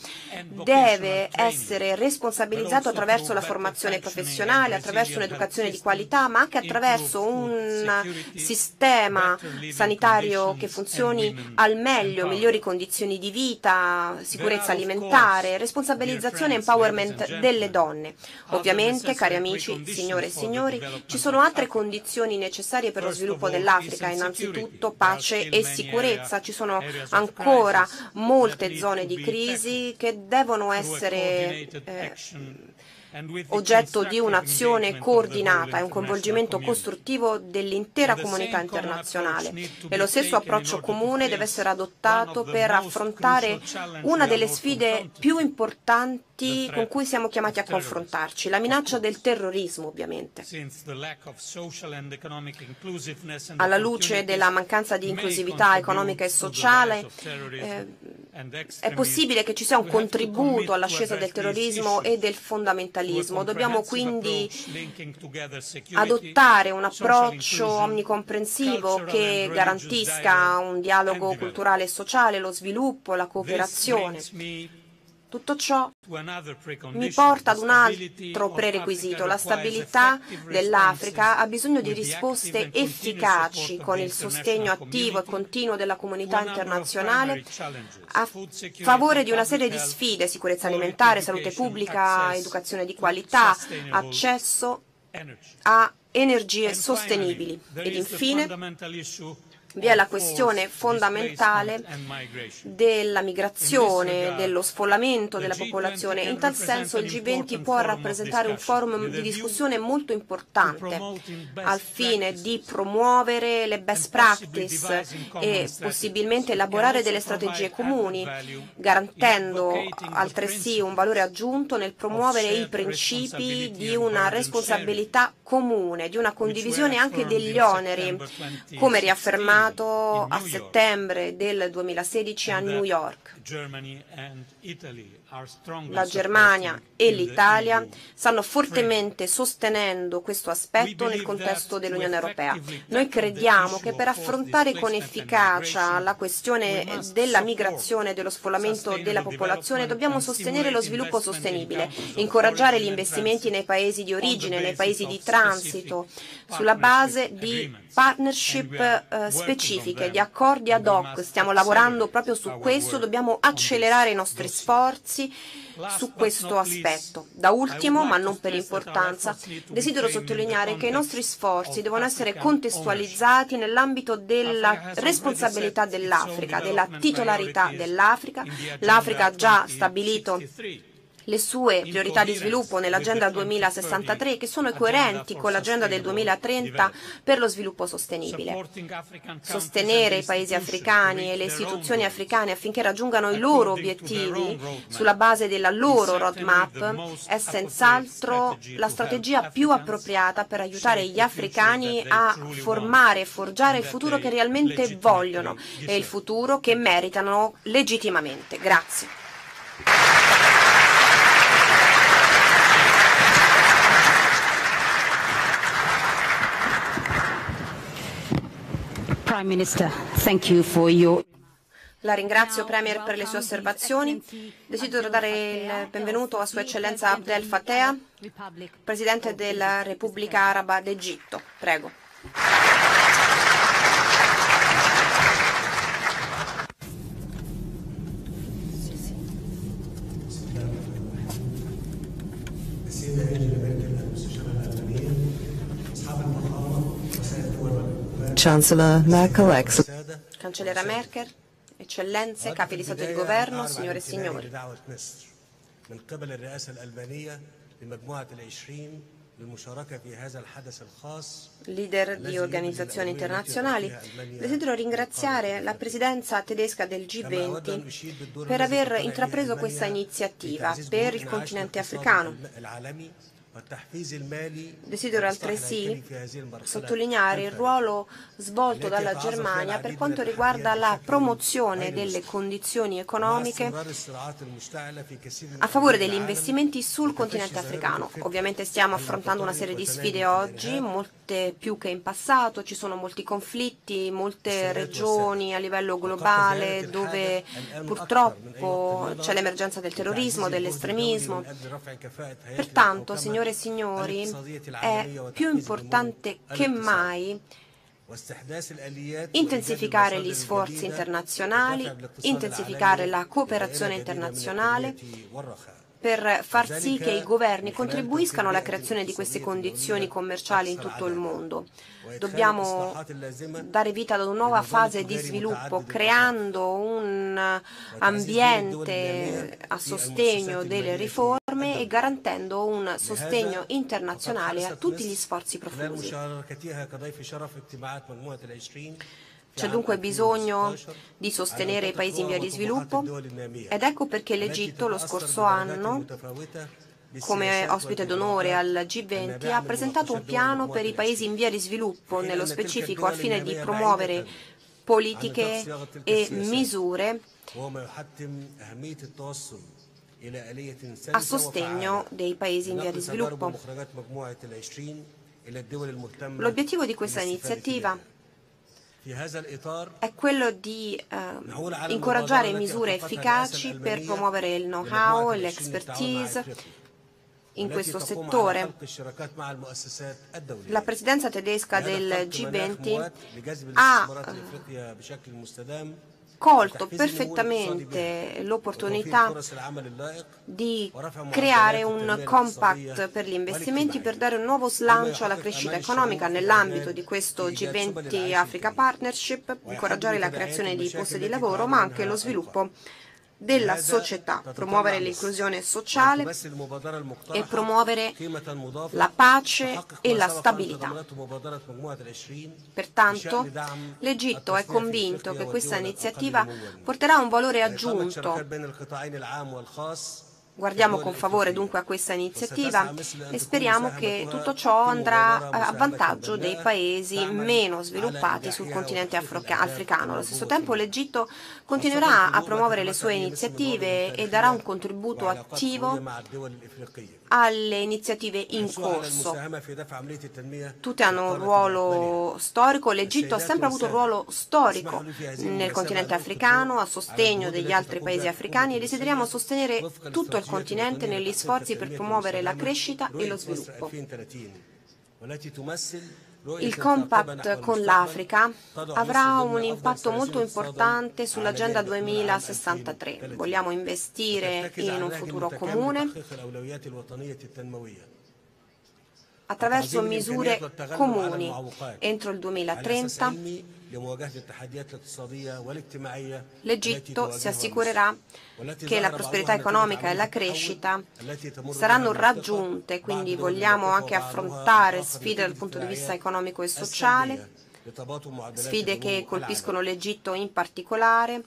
deve essere responsabilizzato attraverso la formazione professionale, attraverso un'educazione di qualità, ma anche attraverso un sistema sanitario che funzioni al meglio, migliori condizioni di vita, sicurezza alimentare, responsabilizzazione e empowerment delle donne. Ovviamente, cari amici, signore e signori, ci sono altre condizioni necessarie per lo sviluppo dell'Africa, innanzitutto pace e sicurezza. Ci sono ancora molte zone di crisi che devono essere eh, oggetto di un'azione coordinata e un coinvolgimento costruttivo dell'intera comunità internazionale. E lo stesso approccio comune deve essere adottato per affrontare una delle sfide più importanti con cui siamo chiamati a confrontarci, la minaccia del terrorismo ovviamente. Alla luce della mancanza di inclusività economica e sociale, eh, è possibile che ci sia un contributo all'ascesa del terrorismo e del fondamentalismo. Dobbiamo quindi adottare un approccio omnicomprensivo che garantisca un dialogo culturale e sociale, lo sviluppo, la cooperazione. Tutto ciò mi porta ad un altro prerequisito. La stabilità dell'Africa ha bisogno di risposte efficaci con il sostegno attivo e continuo della comunità internazionale a favore di una serie di sfide, sicurezza alimentare, salute pubblica, educazione di qualità, accesso a energie sostenibili. Ed infine vi è la questione fondamentale della migrazione, dello sfollamento della popolazione. In tal senso il G20 può rappresentare un forum di discussione molto importante al fine di promuovere le best practice e possibilmente elaborare delle strategie comuni, garantendo altresì un valore aggiunto nel promuovere i principi di una responsabilità comune, di una condivisione anche degli oneri, come riaffermato a settembre del 2016 a New York. La Germania e l'Italia stanno fortemente sostenendo questo aspetto nel contesto dell'Unione Europea. Noi crediamo che per affrontare con efficacia la questione della migrazione e dello sfollamento della popolazione dobbiamo sostenere lo sviluppo sostenibile, incoraggiare gli investimenti nei paesi di origine, nei paesi di transito, sulla base di partnership eh, specifiche, di accordi ad hoc. Stiamo lavorando proprio su questo, dobbiamo accelerare i nostri sforzi su questo aspetto. Da ultimo, ma non per importanza, desidero sottolineare che i nostri sforzi devono essere contestualizzati nell'ambito della responsabilità dell'Africa, della titolarità dell'Africa. L'Africa ha già stabilito le sue priorità di sviluppo nell'Agenda 2063 che sono coerenti con l'Agenda del 2030 per lo sviluppo sostenibile. Sostenere i paesi africani e le istituzioni africane affinché raggiungano i loro obiettivi sulla base della loro roadmap è senz'altro la strategia più appropriata per aiutare gli africani a formare e forgiare il futuro che realmente vogliono e il futuro che meritano legittimamente. Grazie. Minister, your... La ringrazio Premier per le sue osservazioni. Desidero dare il benvenuto a Sua Eccellenza Abdel Fattah, Presidente della Repubblica Araba d'Egitto. Prego. Sì, sì. Chancellor Merkel, Excellent. السادة Cancelliera Merkel, Eccellenze, Capi di Stato e di Governo, signore e signori. دعوة مصر من قبل الرئاسة الألبانية لمجموعة العشرين للمشاركة في هذا الحدث الخاص leader di organizzazioni internazionali, desidero ringraziare la presidenza tedesca del G20 per aver intrapreso questa iniziativa per il continente africano. Desidero altresì sottolineare il ruolo svolto dalla Germania per quanto riguarda la promozione delle condizioni economiche a favore degli investimenti sul continente africano. Ovviamente stiamo affrontando una serie di sfide oggi, molte più che in passato, ci sono molti conflitti, molte regioni a livello globale dove purtroppo c'è l'emergenza del terrorismo, dell'estremismo. Pertanto, signor signore e signori, è più importante che mai intensificare gli sforzi internazionali, intensificare la cooperazione internazionale per far sì che i governi contribuiscano alla creazione di queste condizioni commerciali in tutto il mondo. Dobbiamo dare vita ad una nuova fase di sviluppo, creando un ambiente a sostegno delle riforme e garantendo un sostegno internazionale a tutti gli sforzi profusi. C'è dunque bisogno di sostenere i paesi in via di sviluppo ed ecco perché l'Egitto lo scorso anno, come ospite d'onore al G20, ha presentato un piano per i paesi in via di sviluppo, nello specifico al fine di promuovere politiche e misure a sostegno dei paesi in via di sviluppo. L'obiettivo di questa iniziativa è quello di eh, incoraggiare misure efficaci per promuovere il know-how e l'expertise in questo settore. La presidenza tedesca del G20 ha colto perfettamente l'opportunità di creare un compact per gli investimenti per dare un nuovo slancio alla crescita economica nell'ambito di questo G20 Africa Partnership, incoraggiare la creazione di posti di lavoro, ma anche lo sviluppo della società, promuovere l'inclusione sociale e promuovere la pace e la stabilità. Pertanto l'Egitto è convinto che questa iniziativa porterà un valore aggiunto Guardiamo con favore dunque a questa iniziativa e speriamo che tutto ciò andrà a vantaggio dei paesi meno sviluppati sul continente africano. Allo stesso tempo l'Egitto continuerà a promuovere le sue iniziative e darà un contributo attivo alle iniziative in corso. Tutte hanno un ruolo storico, l'Egitto ha sempre avuto un ruolo storico nel continente africano a sostegno degli altri paesi africani. E desideriamo sostenere tutto il continente negli sforzi per promuovere la crescita e lo sviluppo. Il compact con l'Africa avrà un impatto molto importante sull'Agenda 2063. Vogliamo investire in un futuro comune attraverso misure comuni entro il 2030 l'Egitto si assicurerà che la prosperità economica e la crescita saranno raggiunte, quindi vogliamo anche affrontare sfide dal punto di vista economico e sociale, sfide che colpiscono l'Egitto in particolare.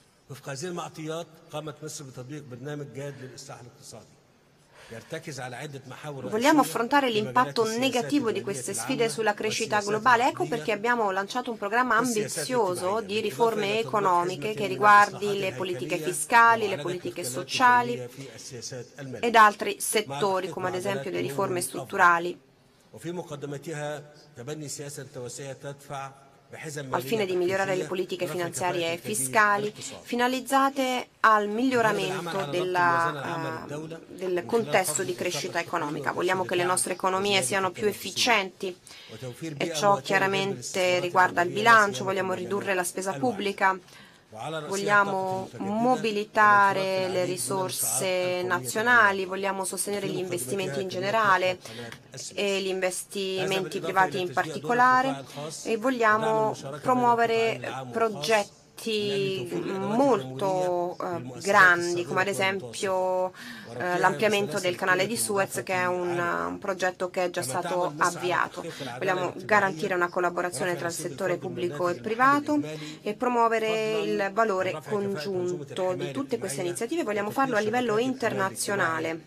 Vogliamo affrontare l'impatto negativo di queste sfide sulla crescita globale. Ecco perché abbiamo lanciato un programma ambizioso di riforme economiche che riguardi le politiche fiscali, le politiche sociali ed altri settori, come ad esempio le riforme strutturali al fine di migliorare le politiche finanziarie e fiscali finalizzate al miglioramento della, uh, del contesto di crescita economica. Vogliamo che le nostre economie siano più efficienti. E ciò chiaramente riguarda il bilancio, vogliamo ridurre la spesa pubblica, vogliamo mobilitare le risorse nazionali, vogliamo sostenere gli investimenti in generale e gli investimenti privati in particolare e vogliamo promuovere progetti molto eh, grandi, come ad esempio eh, l'ampliamento del canale di Suez, che è un, un, progetto che è già stato avviato. Vogliamo garantire una collaborazione tra il settore pubblico e privato e promuovere il valore congiunto di tutte queste iniziative. Vogliamo farlo a livello internazionale.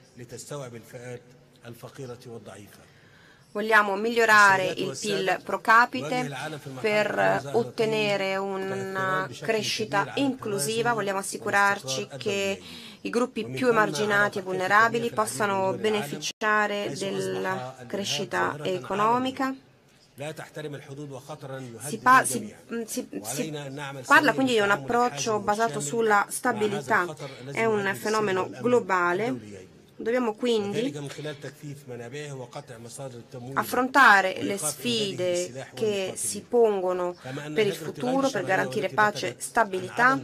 Vogliamo migliorare il PIL pro capite per ottenere una crescita inclusiva, vogliamo assicurarci che i gruppi più emarginati e vulnerabili possano beneficiare della crescita economica. Si, pa si, si, si, parla quindi di un approccio basato sulla stabilità, è un fenomeno globale Dobbiamo quindi affrontare le sfide che si pongono per il futuro, per garantire pace e stabilità.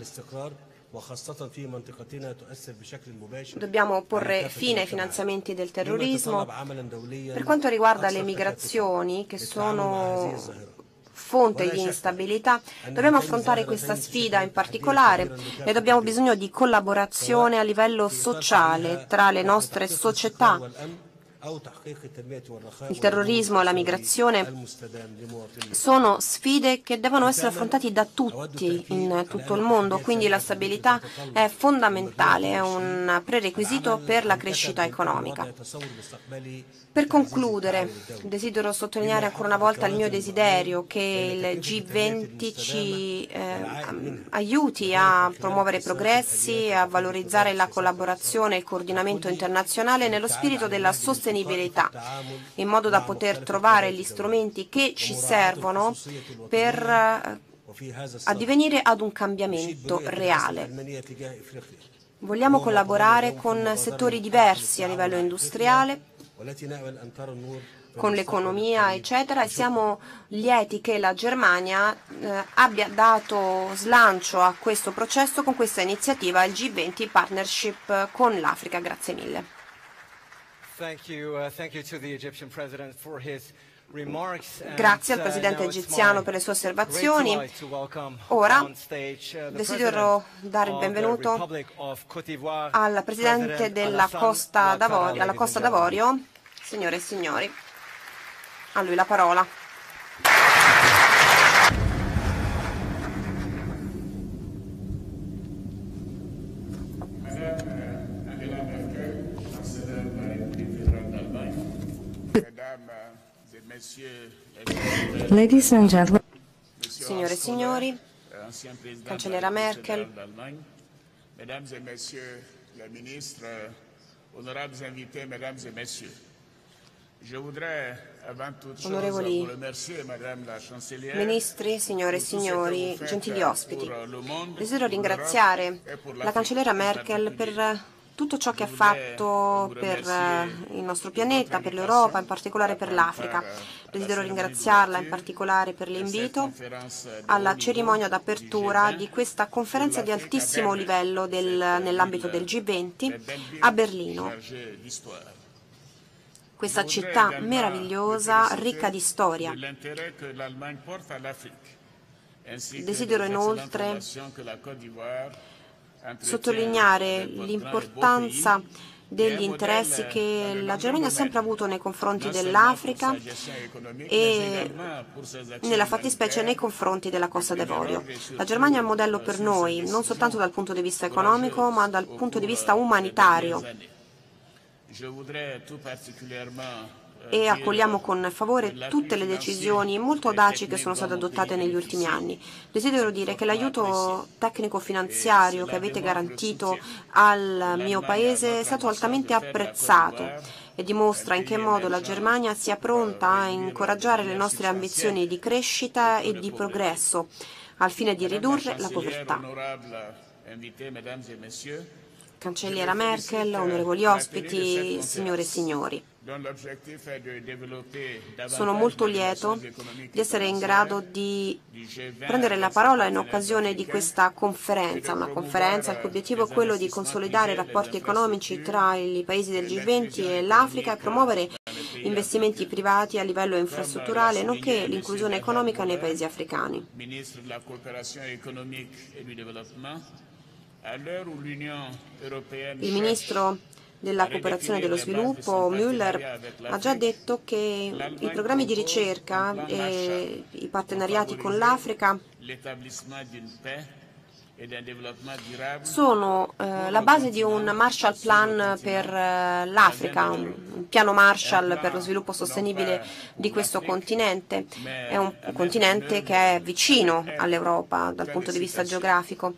Dobbiamo porre fine ai finanziamenti del terrorismo. Per quanto riguarda le migrazioni, che sono fonte di instabilità. Dobbiamo affrontare questa sfida in particolare e abbiamo bisogno di collaborazione a livello sociale tra le nostre società il terrorismo e la migrazione sono sfide che devono essere affrontate da tutti in tutto il mondo, quindi la stabilità è fondamentale, è un prerequisito per la crescita economica. Per concludere, desidero sottolineare ancora una volta il mio desiderio che il G20 ci eh, aiuti a promuovere progressi, a valorizzare la collaborazione e il coordinamento internazionale nello spirito della sostenibilità, sostenibilità, in modo da poter trovare gli strumenti che ci servono per eh, addivenire ad un cambiamento reale. Vogliamo collaborare con settori diversi a livello industriale, con l'economia, eccetera, e siamo lieti che la Germania eh, abbia dato slancio a questo processo con questa iniziativa, il G20 Partnership eh, con l'Africa. Grazie mille for his remarks. Grazie al uh, presidente egiziano per le sue osservazioni. Ora uh, desidero dare il benvenuto al presidente President della Costa d'Avorio, signore e signori. A lui la parola. Angela Merkel, chancelière de la République fédérale d'Allemagne, Mesdames et Messieurs les Ladies and gentlemen, Signore e signori, Cancelliera Merkel. Mesdames et Messieurs les ministres, honorables invités, Mesdames et Messieurs, je voudrais avant toute chose Onorevoli vous remercier, Madame la Chancelière, Ministri, signore e signori, gentili ospiti, desidero ringraziare la cancelliera Merkel per tutto ciò che ha fatto per eh, il nostro pianeta, per l'Europa, in particolare per l'Africa. Desidero ringraziarla in particolare per l'invito alla cerimonia d'apertura di questa conferenza di altissimo livello nell'ambito del G20 a Berlino. Questa città meravigliosa, ricca di storia. Desidero inoltre sottolineare l'importanza degli interessi che la Germania ha sempre avuto nei confronti dell'Africa e nella fattispecie nei confronti della Costa d'Avorio. La Germania è un modello per noi, non soltanto dal punto di vista economico, ma dal punto di vista umanitario e accogliamo con favore tutte le decisioni molto audaci che sono state adottate negli ultimi anni. Desidero dire che l'aiuto tecnico-finanziario che avete garantito al mio Paese è stato altamente apprezzato e dimostra in che modo la Germania sia pronta a incoraggiare le nostre ambizioni di crescita e di progresso al fine di ridurre la povertà. Cancelliera Merkel, onorevoli ospiti, signore e signori. Sono molto lieto di essere in grado di prendere la parola in occasione di questa conferenza, una conferenza il cui obiettivo è quello di consolidare i rapporti economici tra i paesi del G20 e l'Africa e promuovere investimenti privati a livello infrastrutturale, nonché l'inclusione economica nei paesi africani. Il ministro della cooperazione e dello sviluppo, Müller, ha già detto che i programmi di ricerca e i partenariati con l'Africa sono eh, la base di un Marshall Plan per eh, l'Africa, un un piano Marshall per lo sviluppo sostenibile di questo continente. È un continente che è vicino all'Europa dal punto di vista geografico.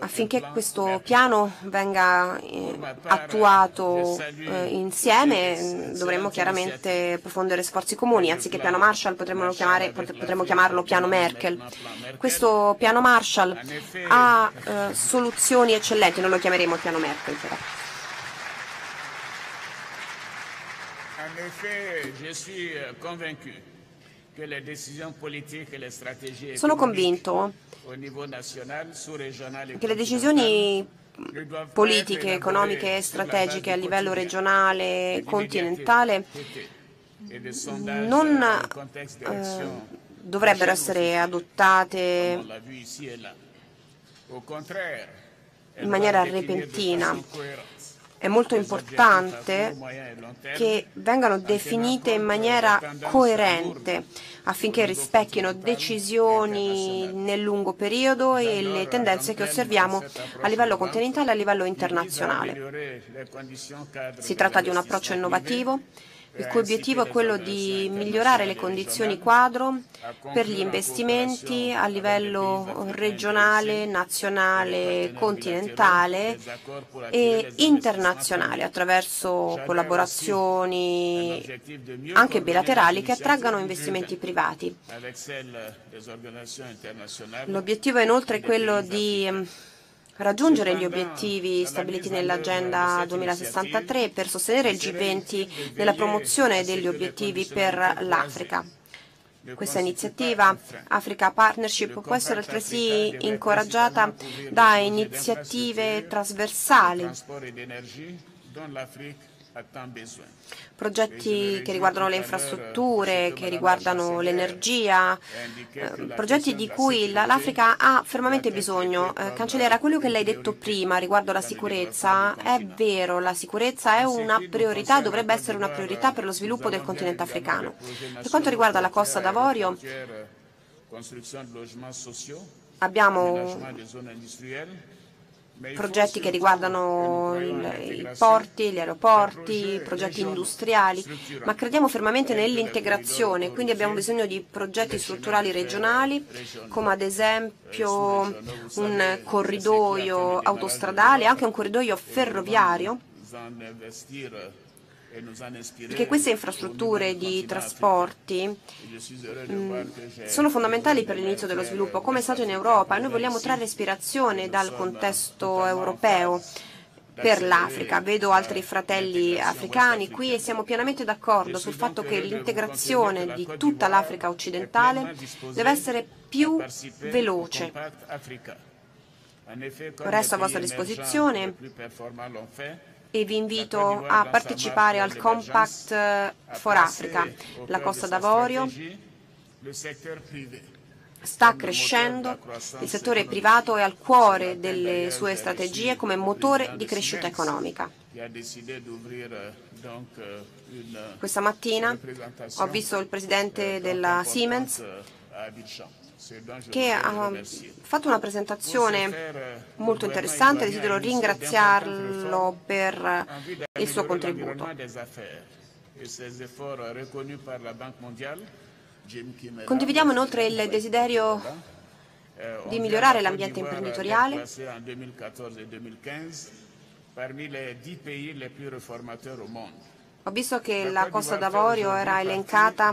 Affinché questo piano venga eh, attuato eh, insieme eh, dovremmo chiaramente approfondire sforzi comuni, anziché piano Marshall potremmo, chiamare- pot- potremmo chiamarlo piano Merkel. Questo piano Marshall ha soluzioni eccellenti, non lo chiameremo piano Merkel però. En effet, je suis convaincu Sono convinto che le decisioni politiche, economiche e strategiche a livello regionale e continentale non eh, dovrebbero essere adottate in maniera repentina. È molto importante che vengano definite in maniera coerente affinché rispecchino decisioni nel lungo periodo e le tendenze che osserviamo a livello continentale e a livello internazionale. Si tratta di un approccio innovativo il cui obiettivo è quello di migliorare le condizioni quadro per gli investimenti a livello regionale, nazionale, continentale e internazionale attraverso collaborazioni anche bilaterali che attraggano investimenti privati. L'obiettivo è inoltre quello di ehm, raggiungere gli obiettivi stabiliti nell'Agenda 2063 per sostenere il G20 nella promozione degli obiettivi per l'Africa. Questa iniziativa, Africa Partnership, può essere altresì incoraggiata da iniziative trasversali progetti che riguardano le infrastrutture, che riguardano l'energia, eh, progetti di cui l'Africa ha fermamente bisogno. Eh, Cancelliera, quello che lei ha detto prima riguardo alla sicurezza è vero, la sicurezza è una priorità, dovrebbe essere una priorità per lo sviluppo del continente africano. Per quanto riguarda la Costa d'Avorio, abbiamo progetti che riguardano i porti, gli aeroporti, progetti industriali, ma crediamo fermamente nell'integrazione, quindi abbiamo bisogno di progetti strutturali regionali, come ad esempio un corridoio autostradale, anche un corridoio ferroviario perché queste infrastrutture di trasporti mh, mm, sono fondamentali per l'inizio dello sviluppo, come è stato in Europa, e noi vogliamo trarre ispirazione dal contesto europeo per l'Africa. Vedo altri fratelli africani qui e siamo pienamente d'accordo sul fatto che l'integrazione di tutta l'Africa occidentale deve essere più veloce. Resto a vostra disposizione e vi invito a partecipare al Compact for Africa. La Costa d'Avorio sta crescendo, il settore privato è al cuore delle sue strategie come motore di crescita economica. Questa mattina ho visto il presidente della Siemens che ha fatto una presentazione molto interessante, desidero ringraziarlo per il suo contributo. Condividiamo inoltre il desiderio di migliorare l'ambiente imprenditoriale. ho visto che la Costa d'Avorio era elencata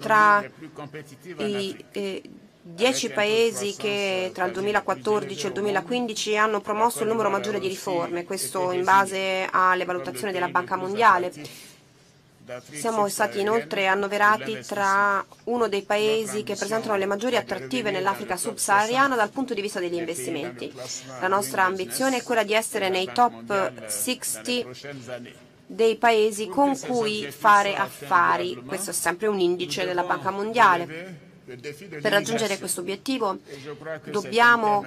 tra i eh, dieci paesi che tra il 2014 e il 2015 hanno promosso il numero maggiore di riforme, questo in base alle valutazioni della Banca Mondiale. Siamo stati inoltre annoverati tra uno dei paesi che presentano le maggiori attrattive nell'Africa subsahariana dal punto di vista degli investimenti. La nostra ambizione è quella di essere nei top 60 dei paesi con cui fare affari. Questo è sempre un indice della Banca Mondiale. Per raggiungere questo obiettivo dobbiamo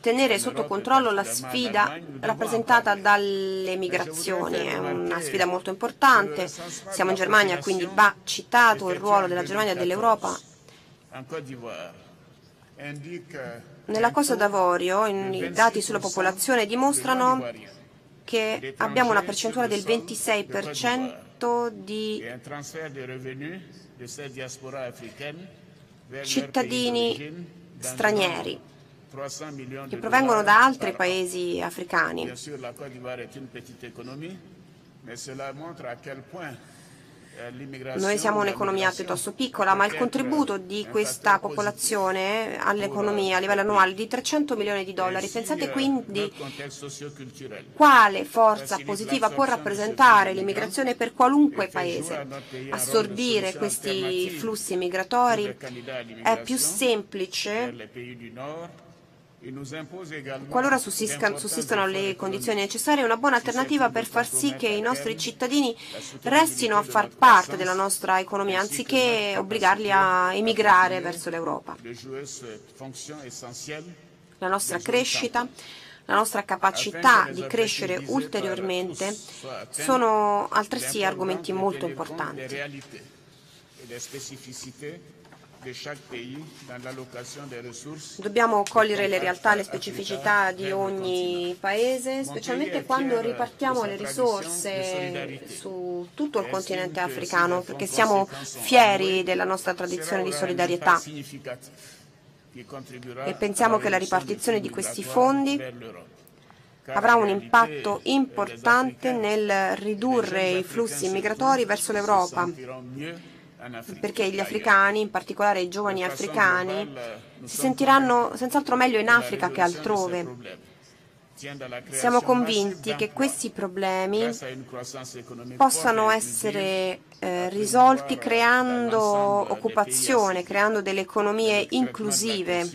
tenere sotto controllo la sfida rappresentata dalle migrazioni. È una sfida molto importante. Siamo in Germania, quindi va citato il ruolo della Germania e dell'Europa. Nella Costa d'Avorio i dati sulla popolazione dimostrano che abbiamo una percentuale del 26% di cittadini stranieri che provengono da altri paesi africani. Noi siamo un'economia piuttosto piccola, ma il contributo di questa popolazione all'economia a livello annuale è di 300 milioni di dollari. Pensate quindi quale forza positiva può rappresentare l'immigrazione per qualunque paese. Assorbire questi flussi migratori è più semplice Qualora sussistano le condizioni necessarie, una buona alternativa per far sì che i nostri cittadini restino a far parte della nostra economia, anziché obbligarli a emigrare verso l'Europa. La nostra crescita la nostra capacità di crescere ulteriormente sono altresì argomenti molto importanti. Dobbiamo cogliere le realtà le specificità di ogni paese, specialmente quando ripartiamo le risorse su tutto il continente africano, perché siamo fieri della nostra tradizione di solidarietà. e pensiamo che la ripartizione di questi fondi avrà un impatto importante nel ridurre i flussi migratori verso l'Europa perché gli africani, in particolare i giovani africani, si sentiranno senz'altro meglio in Africa che altrove. Siamo convinti che questi problemi possano essere eh, risolti creando occupazione, creando delle economie inclusive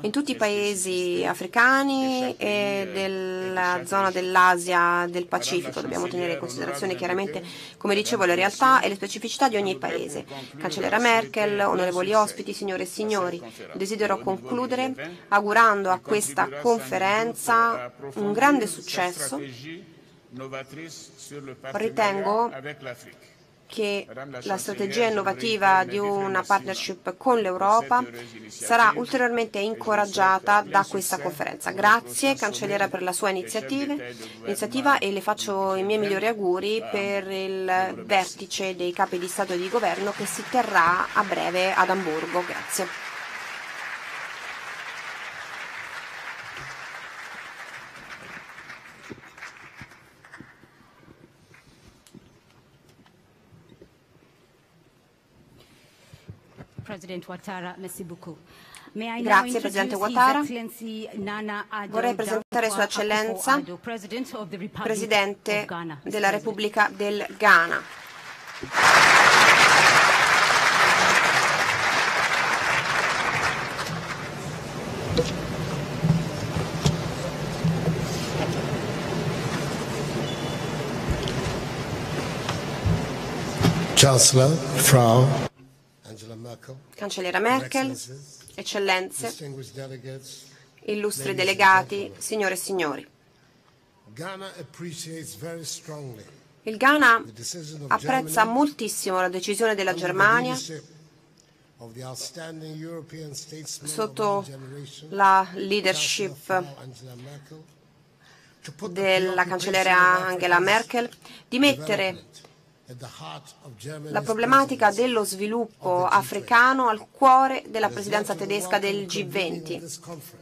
in tutti i paesi africani e della zona dell'Asia, del Pacifico. Dobbiamo tenere in considerazione chiaramente, come dicevo, le realtà e le specificità di ogni paese. Cancellera Merkel, onorevoli ospiti, signore e signori, desidero concludere augurando a questa conferenza un grande successo. Ritengo che la strategia innovativa di una partnership con l'Europa sarà ulteriormente incoraggiata da questa conferenza. Grazie cancelliera per la sua iniziativa e le faccio i miei migliori auguri per il vertice dei capi di Stato e di Governo che si terrà a breve ad Amburgo. Grazie. Grazie Presidente Ouattara. Vorrei presentare Sua Eccellenza, Presidente della Repubblica del Ghana. Chancellor, Frau Cancelliera Merkel, eccellenze, illustri delegati, signore e signori. Il Ghana apprezza moltissimo la decisione della Germania sotto la leadership della cancelliera Angela Merkel di mettere la problematica dello sviluppo africano al cuore della presidenza tedesca del G20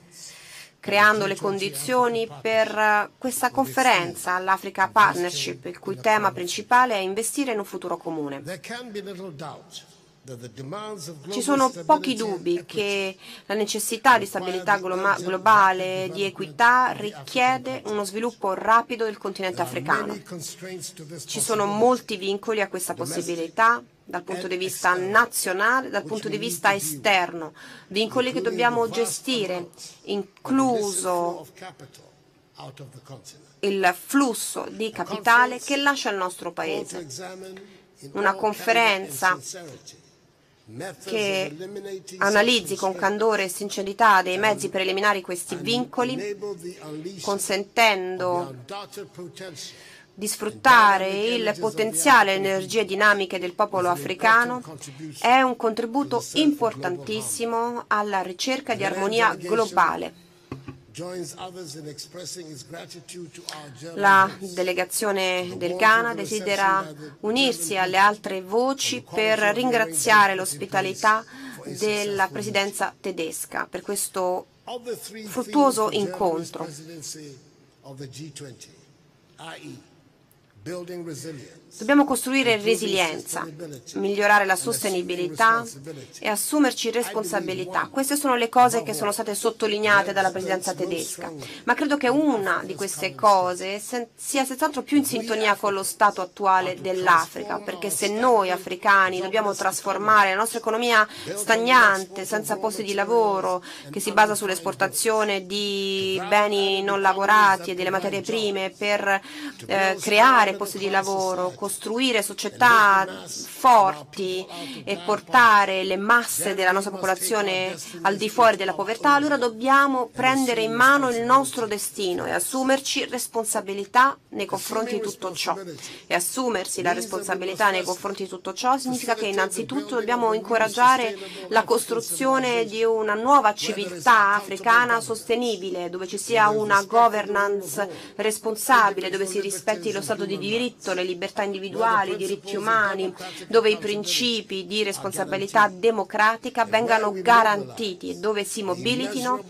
creando le condizioni per questa conferenza, l'Africa Partnership, il cui tema principale è investire in un futuro comune. Ci sono pochi dubbi che la necessità di stabilità globale, di equità, richiede uno sviluppo rapido del continente africano. Ci sono molti vincoli a questa possibilità dal punto di vista nazionale, dal punto di vista esterno, vincoli che dobbiamo gestire, incluso il flusso di capitale che lascia il nostro Paese. Una conferenza che analizzi con candore e sincerità dei mezzi per eliminare questi vincoli, consentendo di sfruttare il potenziale le energie dinamiche del popolo africano, è un contributo importantissimo alla ricerca di armonia globale. La delegazione del Ghana desidera unirsi alle altre voci per ringraziare l'ospitalità della presidenza tedesca per questo fruttuoso incontro. Dobbiamo costruire resilienza, migliorare la sostenibilità e assumerci responsabilità. Queste sono le cose che sono state sottolineate dalla presidenza tedesca, ma credo che una di queste cose sia senz'altro più in sintonia con lo stato attuale dell'Africa, perché se noi africani dobbiamo trasformare la nostra economia stagnante, senza posti di lavoro, che si basa sull'esportazione di beni non lavorati e delle materie prime per eh, creare posti di lavoro, costruire società forti e portare le masse della nostra popolazione al di fuori della povertà, allora dobbiamo prendere in mano il nostro destino e assumerci responsabilità nei confronti di tutto ciò. E assumersi la responsabilità nei confronti di tutto ciò significa che innanzitutto dobbiamo incoraggiare la costruzione di una nuova civiltà africana sostenibile, dove ci sia una governance responsabile, dove si rispetti lo Stato di diritto, le libertà individuali, i diritti umani, dove i principi di responsabilità democratica vengano garantiti e dove si mobilitino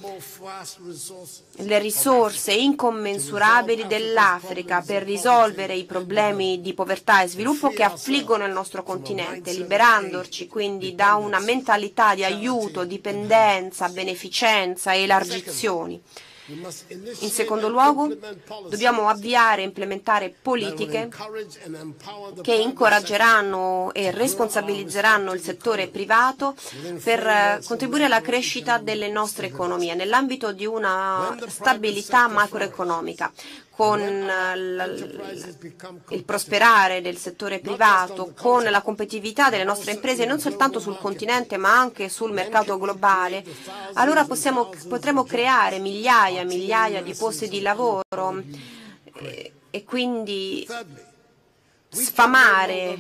le risorse incommensurabili dell'Africa per risolvere i problemi di povertà e sviluppo che affliggono il nostro continente, liberandoci quindi da una mentalità di aiuto, dipendenza, beneficenza e elargizioni. In secondo luogo, dobbiamo avviare e implementare politiche che incoraggeranno e responsabilizzeranno il settore privato per eh, contribuire alla crescita delle nostre economie nell'ambito di una stabilità macroeconomica con il prosperare del settore privato, con la competitività delle nostre imprese non soltanto sul continente ma anche sul mercato globale, allora possiamo, potremo creare migliaia e migliaia di posti di lavoro e, e quindi sfamare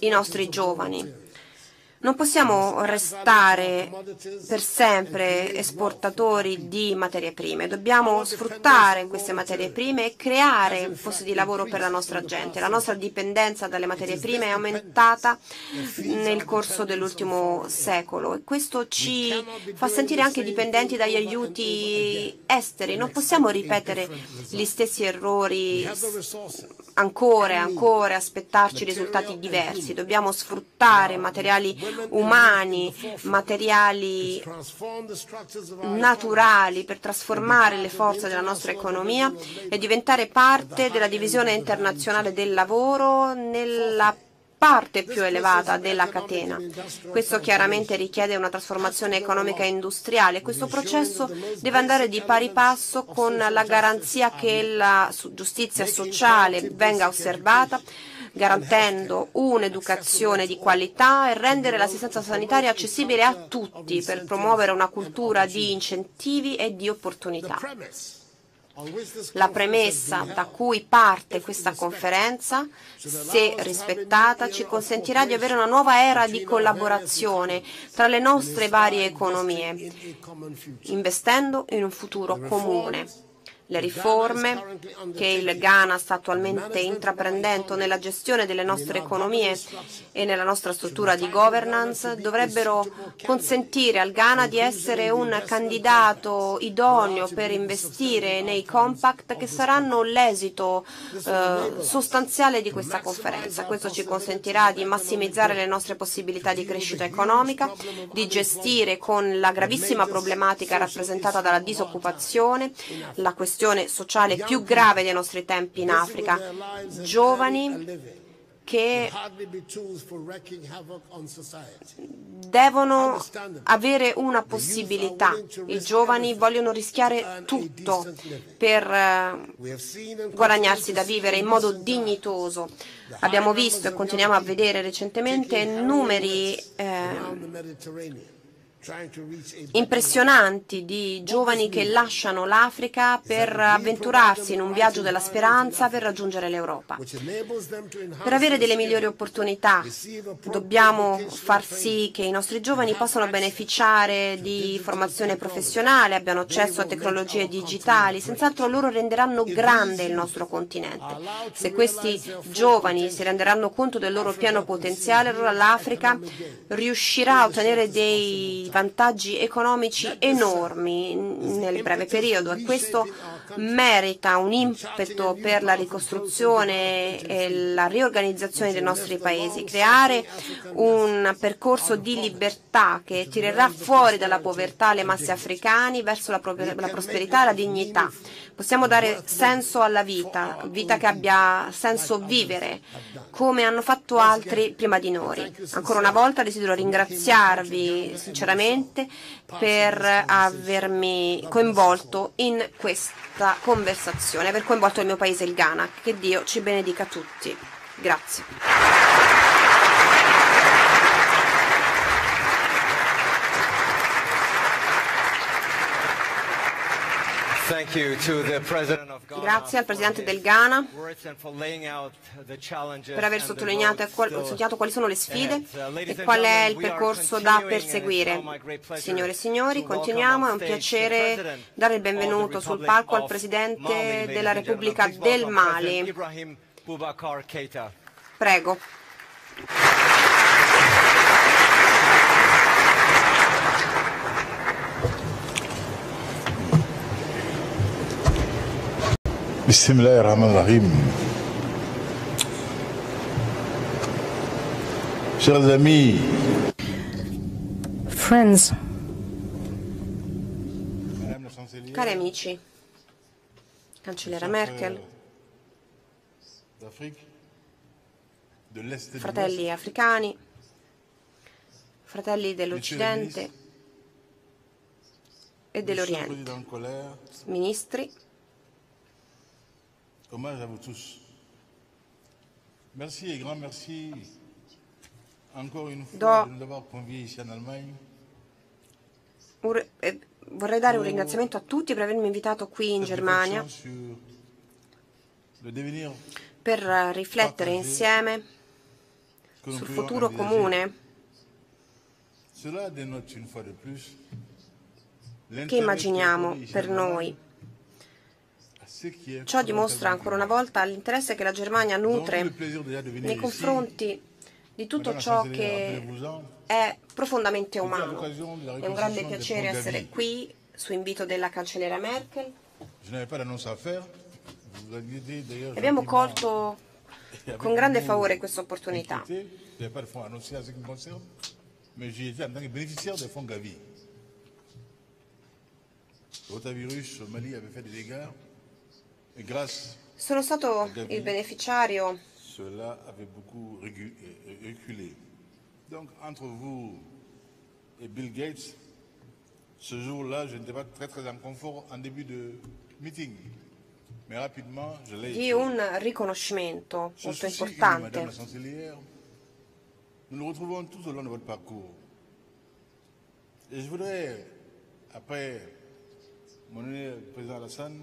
i nostri giovani. Non possiamo restare per sempre esportatori di materie prime, dobbiamo sfruttare queste materie prime e creare posti di lavoro per la nostra gente. La nostra dipendenza dalle materie prime è aumentata nel corso dell'ultimo secolo e questo ci fa sentire anche dipendenti dagli aiuti esteri. Non possiamo ripetere gli stessi errori ancora e ancora, aspettarci risultati diversi. Dobbiamo sfruttare materiali umani, materiali naturali per trasformare le forze della nostra economia e diventare parte della divisione internazionale del lavoro nella parte più elevata della catena. Questo chiaramente richiede una trasformazione economica e industriale. Questo processo deve andare di pari passo con la garanzia che la giustizia sociale venga osservata garantendo un'educazione di qualità e rendere l'assistenza sanitaria accessibile a tutti per promuovere una cultura di incentivi e di opportunità. La premessa da cui parte questa conferenza, se rispettata, ci consentirà di avere una nuova era di collaborazione tra le nostre varie economie, investendo in un futuro comune le riforme che il Ghana sta attualmente intraprendendo nella gestione delle nostre economie e nella nostra struttura di governance dovrebbero consentire al Ghana di essere un candidato idoneo per investire nei compact che saranno l'esito eh, sostanziale di questa conferenza. Questo ci consentirà di massimizzare le nostre possibilità di crescita economica, di gestire con la gravissima problematica rappresentata dalla disoccupazione, la questione questione sociale più grave dei nostri tempi in Africa. Giovani che devono avere una possibilità. I giovani vogliono rischiare tutto per eh, guadagnarsi da vivere in modo dignitoso. Abbiamo visto e continuiamo a vedere recentemente numeri eh, impressionanti di giovani che lasciano l'Africa per avventurarsi in un viaggio della speranza per raggiungere l'Europa. Per avere delle migliori opportunità dobbiamo far sì che i nostri giovani possano beneficiare di formazione professionale, abbiano accesso a tecnologie digitali, senz'altro loro renderanno grande il nostro continente. Se questi giovani si renderanno conto del loro pieno potenziale, allora l'Africa riuscirà a ottenere dei vantaggi economici enormi nel breve periodo e questo merita un impeto per la ricostruzione e la riorganizzazione dei nostri paesi, creare un percorso di libertà che tirerà fuori dalla povertà le masse africane verso la, la prosperità e la dignità. Possiamo dare senso alla vita, vita che abbia senso vivere, come hanno fatto altri prima di noi. Ancora una volta desidero ringraziarvi sinceramente per avermi coinvolto in questa conversazione, aver coinvolto il mio paese, il Ghana. Che Dio ci benedica tutti. Grazie. Grazie al Presidente del Ghana per aver sottolineato, quali sono le sfide uh, e qual è il percorso da perseguire. Signore e signori, continuiamo. È un piacere dare il benvenuto sul palco al Presidente della Repubblica del Mali. Prego. Bismillahirrahmanirrahim. Chers amis, Friends, Madame la chancelière, Cari amici, cancelliera Merkel, fratelli africani, fratelli dell'Occidente e dell'Oriente, ministri, hommage à vous tous. Merci et grand merci encore une fois Do- de nous avoir conviés ici en Allemagne. Eh, vorrei dare un ringraziamento a tutti per avermi invitato qui in Germania. per eh, riflettere insieme sul futuro comune. Che immaginiamo per noi. Ciò dimostra ancora una volta l'interesse che la Germania nutre nei confronti di tutto ciò che è profondamente umano. È un grande piacere essere qui su invito della cancelliera Merkel. Abbiamo colto *laughs* con grande favore questa opportunità. mais j'y étais en tant que bénéficiaire des fonds Gavi. Le rotavirus au Mali avait fait des dégâts, Sono stato il beneficiario cela avait beaucoup reculé. Donc, entre vous et Bill Gates, ce jour-là, je n'étais pas très très en confort en début de meeting. Di un riconoscimento molto importante. Nous le retrouvons tout au long de votre parcours. Et je voudrais, après mon président Alassane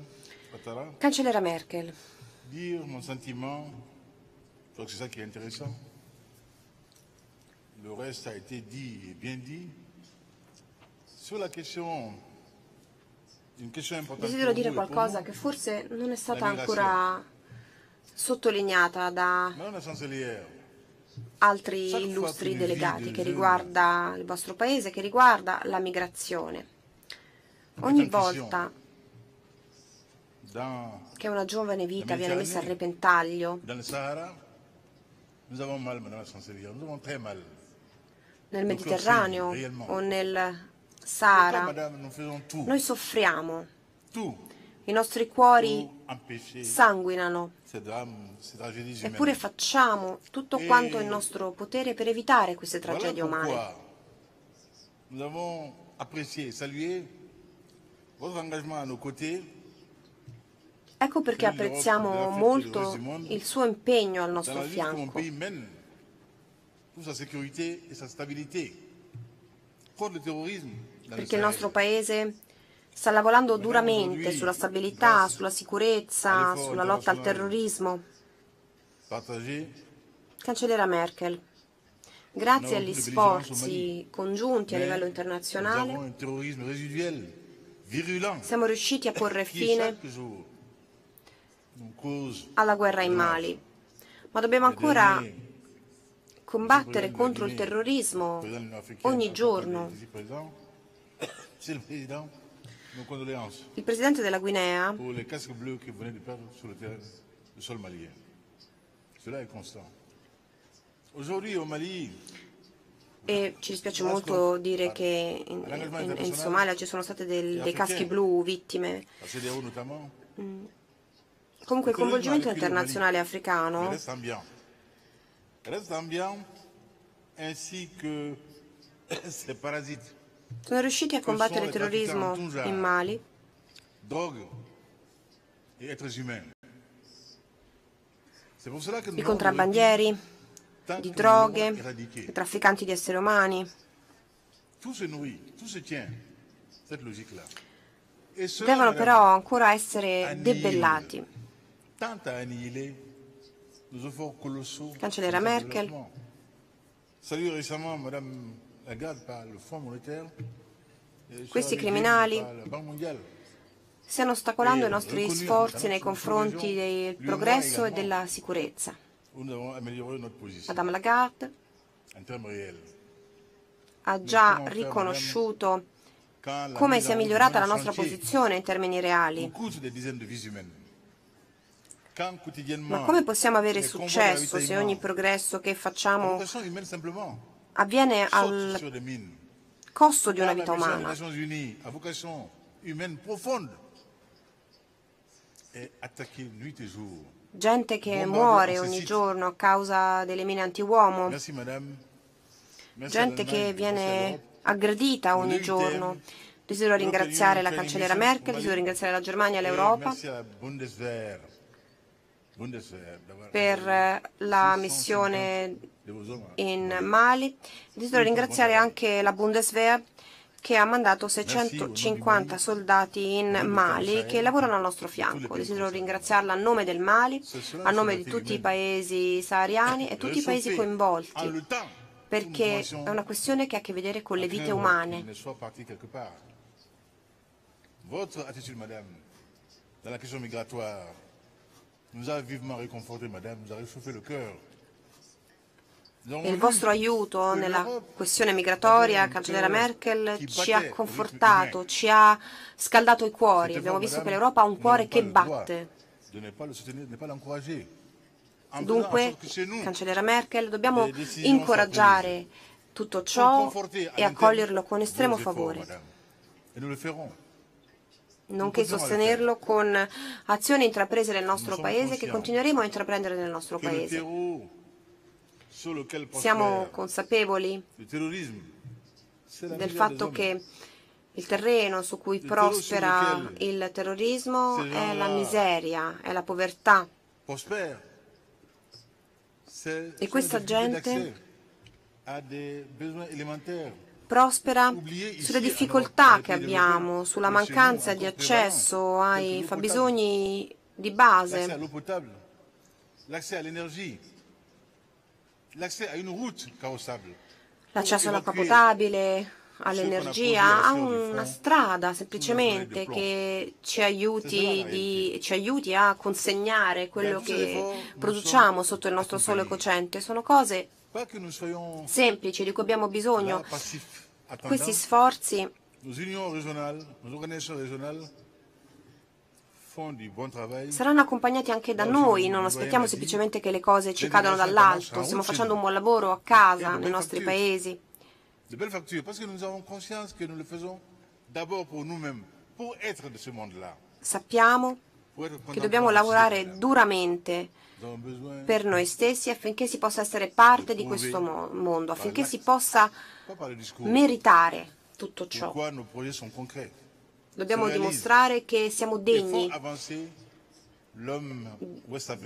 Cancelliera Merkel, dire mon sentiment, c'est ça qui est intéressant. Le reste a été dit et bien dit. Sur la question, desidero dire qualcosa che forse non è stata ancora sottolineata da altri illustri delegati, che riguarda il vostro paese, che riguarda la migrazione. Ogni volta che una giovane vita viene messa a repentaglio. nel Mediterraneo o nel Sahara, noi soffriamo, i nostri cuori sanguinano, eppure facciamo tutto E- quanto in nostro potere per evitare queste tragedie umane. pourquoi nous avons apprécié et salué votre engagement à nos côtés Ecco perché apprezziamo molto il suo impegno al nostro fianco. perché il nostro paese sta lavorando duramente sulla stabilità, sulla sicurezza, sulla lotta al terrorismo. Cancelliera Merkel, grazie agli sforzi congiunti a livello internazionale. siamo riusciti a porre fine alla guerra in Mali, ma dobbiamo ancora combattere contro il terrorismo ogni giorno. Il presidente della Guinea E ci dispiace molto dire che in, in- in Somalia ci sono state del- dei caschi blu vittime. Comunque il coinvolgimento internazionale africano *coughs* sono riusciti a combattere il terrorismo in Mali. I contrabbandieri di droghe, i trafficanti di esseri umani. Devono però ancora essere debellati. Cancelliera Merkel. Questi criminali. Stiano ostacolando i nostri sforzi nei confronti del progresso e della sicurezza. Madame Lagarde ha già riconosciuto come sia migliorata la nostra posizione in termini reali. Ma come possiamo avere convois successo se ogni progresso che facciamo avviene al costo di una vita umana? Gente che muore ogni giorno a causa delle mine antiuomo, gente che viene aggredita ogni giorno. Desidero ringraziare la cancelliera Merkel, desidero ringraziare la Germania e l'Europa Merci à Bundeswehr. Bundeswehr d'avoir per eh, la 650 missione in Mali. Desidero ringraziare anche la Bundeswehr che ha mandato 650 soldati in Mali che lavorano al nostro fianco. Desidero ringraziarla a nome del Mali, a nome di tutti i paesi sahariani e tutti i paesi coinvolti, perché è una questione che ha a che vedere con le vite umane. Votre attitude, madame, dans la question migratoire, nous a vivement réconforté, madame, nous a réchauffé le cœur. Il vostro aiuto nella questione migratoria, cancelliera Merkel, ci ha confortato, ci ha scaldato i cuori. Abbiamo visto che l'Europa ha un cuore che batte. Dunque, cancelliera Merkel, dobbiamo incoraggiare tutto ciò e accoglierlo con estremo favore, madame. Et nous le ferons. Nonché sostenerlo con azioni intraprese nel nostro paese che continueremo a intraprendere nel nostro paese. Siamo consapevoli del fatto che il terreno su cui prospera il terrorismo è la miseria, è la povertà. E questa gente prospera sulle difficoltà che abbiamo, sulla mancanza di accesso ai fabbisogni di base, l'accesso all'acqua potabile, all'energia, a una strada semplicemente che ci aiuti, di- ci aiuti a consegnare quello che produciamo sotto il nostro sole cocente. Sono cose Semplici di cui abbiamo bisogno. Questi sforzi saranno accompagnati anche da noi, non aspettiamo semplicemente che le cose ci cadano dall'alto, stiamo facendo un buon lavoro a casa, nei nostri paesi. Sappiamo che dobbiamo lavorare duramente per noi stessi affinché si possa essere parte di questo mo- mondo, affinché si possa meritare tutto ciò. Dobbiamo dimostrare che siamo degni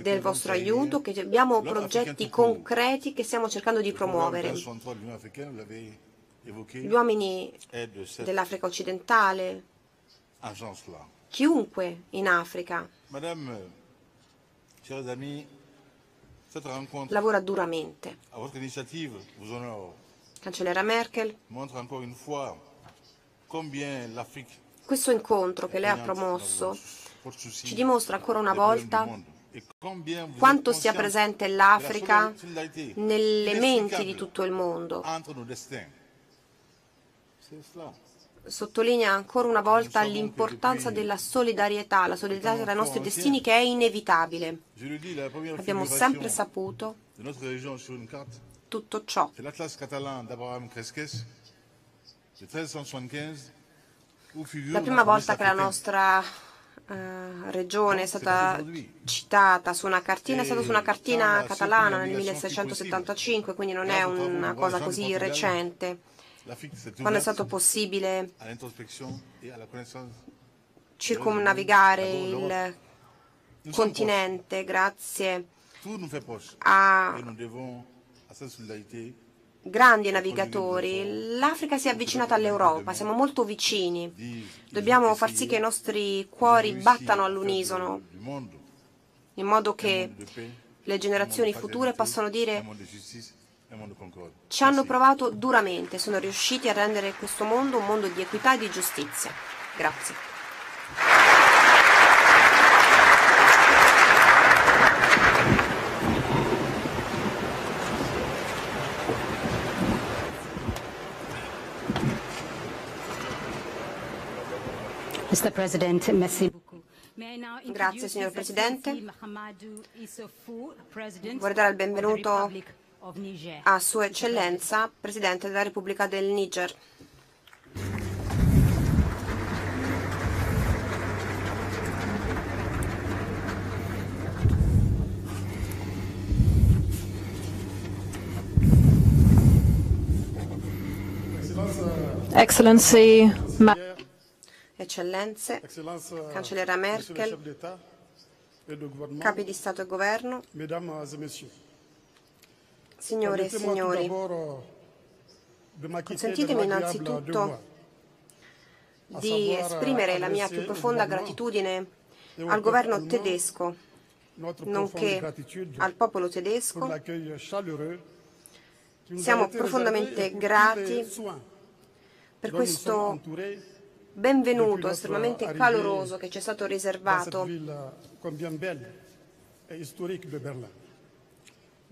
del vostro aiuto, che abbiamo progetti concreti che stiamo cercando di promuovere. 1563 de l'Union africaine, vous l'avez évoqué, Gli uomini dell'Africa occidentale, agence-là. chiunque in Africa, Madame, euh, chers amis, cette rencontre, lavora duramente. Cancelliera Merkel, questo incontro che lei ha promosso ci dimostra ancora una volta quanto sia presente l'Africa nelle menti di tutto il mondo. Sottolinea ancora una volta l'importanza della solidarietà, la solidarietà tra i nostri destini che è inevitabile. Abbiamo sempre saputo tutto ciò. c'est l'Atlas catalan d'Abraham Cresques de 1375, où figure La prima volta che la nostra eh, regione è stata citata su una cartina è stata su una cartina catalana nel 1675, quindi non è una cosa così recente. Quando è stato possibile circumnavigare il continente grazie a grandi navigatori. L'Africa si è avvicinata all'Europa, siamo molto vicini. Dobbiamo far sì che i nostri cuori battano all'unisono, in modo che le generazioni future possano dire ci hanno provato duramente, sono riusciti a rendere questo mondo un mondo di equità e di giustizia. Grazie. Mr. President, merci Grazie, signor Presidente. Vorrei dare il benvenuto a Sua Eccellenza, Presidente della Repubblica del Niger. Excellency, Ma- Eccellenze, Cancelliera Merkel, capi di Stato e Governo, signore e signori, consentitemi innanzitutto di esprimere la mia più profonda gratitudine al governo tedesco, nonché al popolo tedesco. Siamo profondamente grati per questo benvenuto estremamente caloroso che ci è stato riservato.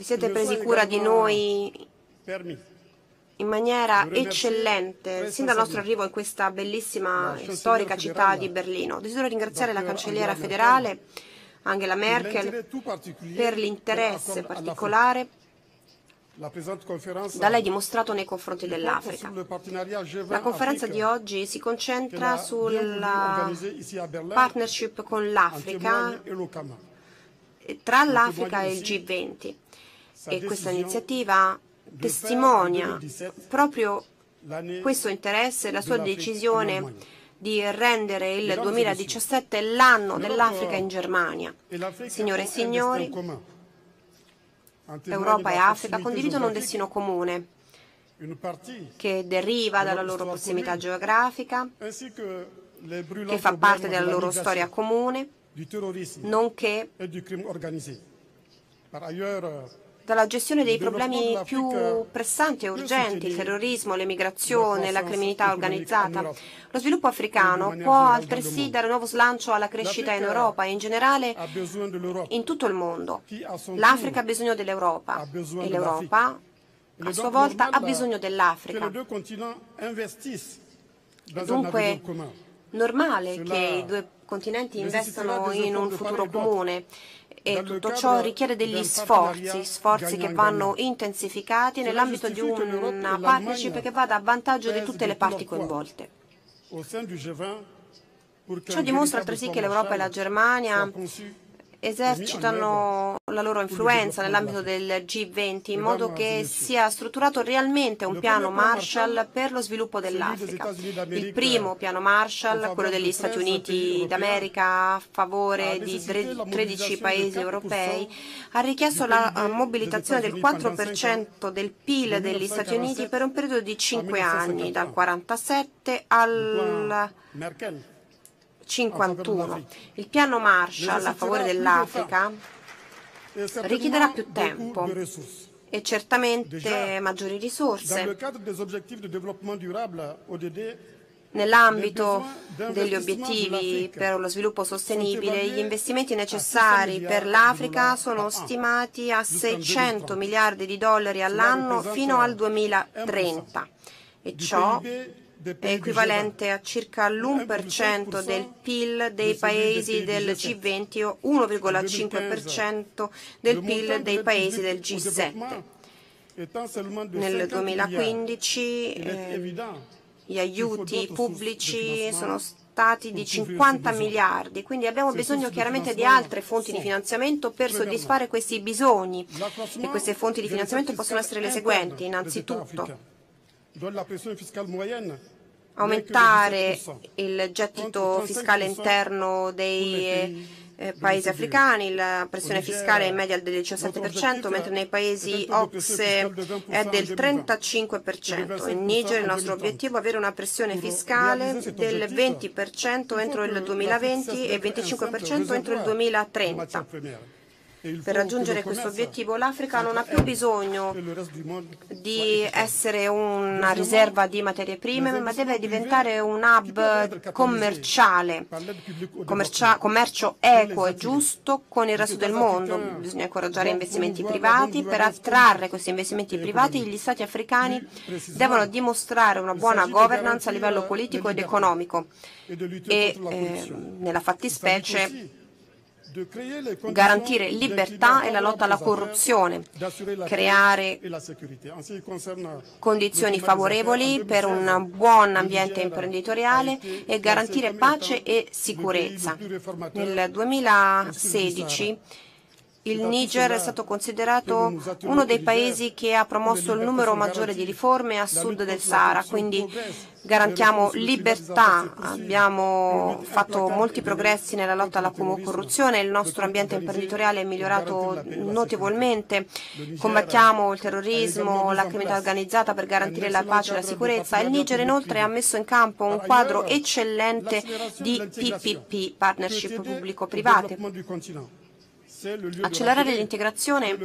Vi siete presi cura di noi in maniera eccellente sin dal nostro arrivo in questa bellissima e storica città di Berlino. Desidero ringraziare la cancelliera federale Angela Merkel per l'interesse particolare da lei dimostrato nei confronti dell'Africa. La conferenza di oggi si concentra sulla partnership con l'Africa, tra l'Africa e il G20 e questa iniziativa testimonia proprio questo interesse e la sua decisione di rendere il 2017 l'anno dell'Africa in Germania. Signore e signori, Europa e Africa condividono un destino comune che deriva dalla loro prossimità geografica, che fa parte della loro storia comune, nonché dalla gestione dei problemi più pressanti e urgenti, il terrorismo, l'emigrazione, la criminalità organizzata. Lo sviluppo africano può altresì dare nuovo slancio alla crescita in Europa e in generale in tutto il mondo. L'Africa ha bisogno dell'Europa e l'Europa a sua volta ha bisogno dell'Africa. È dunque normale che i due continenti investano in un futuro comune e tutto ciò richiede degli sforzi, sforzi che vanno intensificati nell'ambito di una partnership che vada a vantaggio di tutte le parti coinvolte. Ciò dimostra altresì che l'Europa e la Germania esercitano la loro influenza nell'ambito del G20 in modo che sia strutturato realmente un piano Marshall per lo sviluppo dell'Africa. Il primo piano Marshall, quello degli Stati Uniti d'America a favore di 13 paesi europei, ha richiesto la mobilitazione del 4% del PIL degli Stati Uniti per un periodo di 5 anni, dal 47 al 51. Il piano Marshall a favore dell'Africa richiederà più tempo e certamente maggiori risorse. Nell'ambito degli obiettivi per lo sviluppo sostenibile, gli investimenti necessari per l'Africa sono stimati a 600 miliardi di dollari all'anno fino al 2030 e ciò è equivalente a circa l'1% del PIL dei paesi del G20 o 1,5% del PIL dei paesi del G7. Nel 2015 eh, gli aiuti pubblici sono stati di 50 miliardi, quindi abbiamo bisogno chiaramente di altre fonti di finanziamento per soddisfare questi bisogni. E queste fonti di finanziamento possono essere le seguenti. Innanzitutto, aumentare il gettito fiscale interno dei eh, paesi africani, la pressione fiscale è in media del 17%, mentre nei paesi OXE è del 35%. In Niger il nostro obiettivo è avere una pressione fiscale del 20% entro il 2020 e 25% entro il 2030. Per raggiungere questo obiettivo l'Africa non ha più bisogno di essere una riserva di materie prime, ma deve diventare un hub commerciale, commercia- commercio equo e giusto con il resto del mondo. Bisogna incoraggiare investimenti privati. Per attrarre questi investimenti privati gli Stati africani devono dimostrare una buona governance a livello politico ed economico. e eh, nella fattispecie garantire libertà e la lotta alla corruzione, creare condizioni favorevoli per un buon ambiente imprenditoriale e garantire pace e sicurezza. Nel 2016 il Niger è stato considerato uno dei paesi che ha promosso il numero maggiore di riforme a sud del Sahara, quindi garantiamo libertà, abbiamo fatto molti progressi nella lotta alla corruzione, il nostro ambiente imprenditoriale è migliorato notevolmente, combattiamo il terrorismo, la criminalità organizzata per garantire la pace e la sicurezza. Il Niger inoltre ha messo in campo un quadro eccellente di PPP, partnership pubblico-private. Accelerare l'integrazione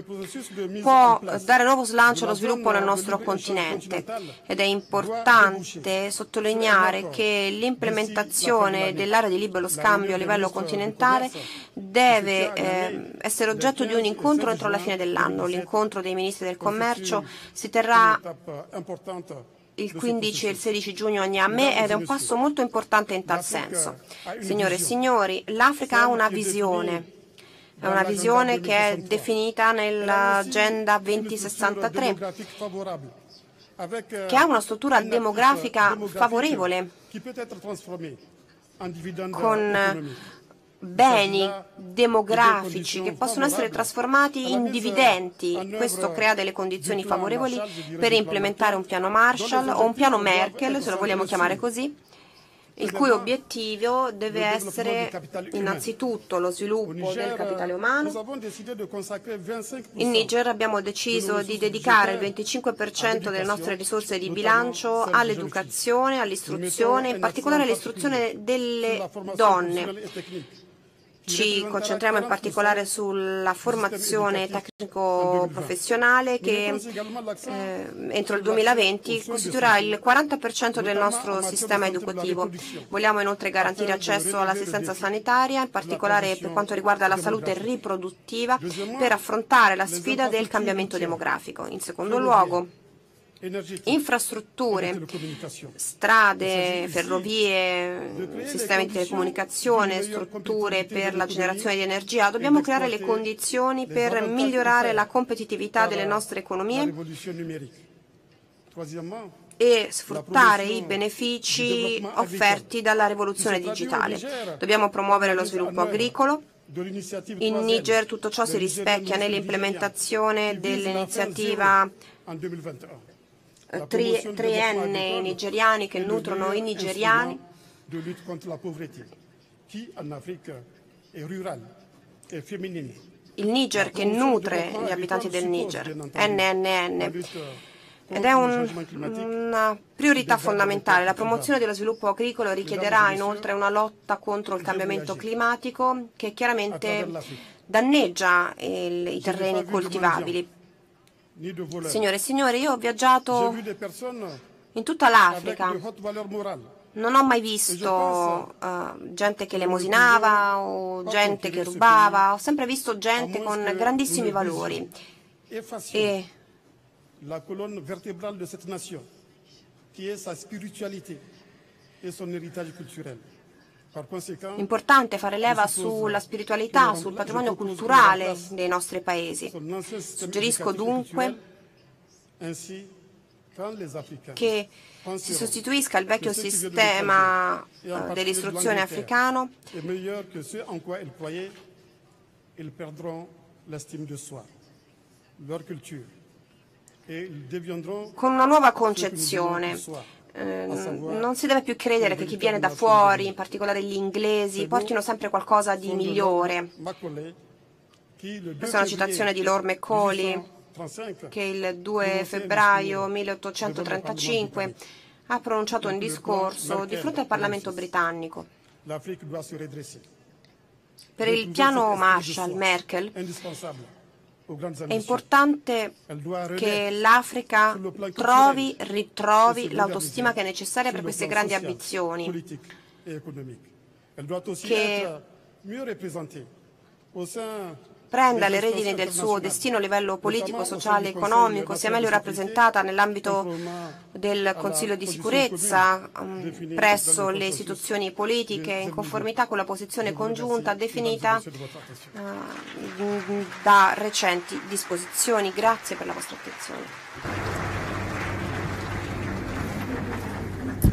può dare nuovo slancio allo sviluppo nel nostro continente ed è importante sottolineare che l'implementazione dell'area di libero scambio a livello continentale deve eh, essere oggetto di un incontro entro la fine dell'anno. L'incontro dei ministri del commercio si terrà il 15 e il 16 giugno a Niamey ed è un passo molto importante in tal senso. Signore e signori, l'Africa ha una visione è una visione che è definita nell'Agenda 2063, che ha una struttura demografica favorevole, con beni demografici che possono essere trasformati in dividendi. Questo crea delle condizioni favorevoli per implementare un piano Marshall o un piano Merkel, se lo vogliamo chiamare così, il cui obiettivo deve essere innanzitutto lo sviluppo del capitale umano. In Niger abbiamo deciso di dedicare il 25% delle nostre risorse di bilancio all'educazione, all'istruzione, in particolare all'istruzione delle donne ci concentriamo in particolare sulla formazione tecnico-professionale che eh, entro il 2020 costituirà il 40% del nostro sistema educativo. Vogliamo inoltre garantire accesso all'assistenza sanitaria, in particolare per quanto riguarda la salute riproduttiva, per affrontare la sfida del cambiamento demografico. In secondo luogo, infrastrutture, strade, ferrovie, sistemi di telecomunicazione, strutture per la generazione di energia, dobbiamo creare le condizioni per migliorare la competitività delle nostre economie e sfruttare i benefici offerti dalla rivoluzione digitale. Dobbiamo promuovere lo sviluppo agricolo. In Niger tutto ciò si rispecchia nell'implementazione dell'iniziativa tri, trienne nigeriani che nutrono i nigeriani. Il Niger che nutre gli abitanti del Niger, NNN. Ed è un, una priorità fondamentale. La promozione dello sviluppo agricolo richiederà inoltre una lotta contro il cambiamento climatico che chiaramente danneggia il, i terreni coltivabili. Signore e signori, io ho viaggiato in tutta l'Africa. Non ho mai visto uh, gente che lemosinava o gente che rubava, ho sempre visto gente con grandissimi valori. E la colonne vertébrale de cette nation, qui est sa spiritualité et son héritage culturel. Importante fare leva sulla spiritualità, sul patrimonio culturale dei nostri paesi. Suggerisco dunque che si sostituisca il vecchio sistema uh, dell'istruzione africano. Con una nuova concezione eh, non si deve più credere che chi viene da fuori, in particolare gli inglesi, portino sempre qualcosa di migliore. Questa è una citazione di Lord Macaulay che il 2 febbraio 1835 ha pronunciato un discorso di fronte al Parlamento britannico. Per il piano Marshall Merkel è importante che l'Africa trovi, ritrovi l'autostima che è necessaria per queste grandi ambizioni, che prenda le redini del suo destino a livello politico, sociale e economico, sia meglio rappresentata nell'ambito del Consiglio di sicurezza, um, presso le istituzioni politiche, in conformità con la posizione congiunta definita uh, da recenti disposizioni. Grazie per la vostra attenzione.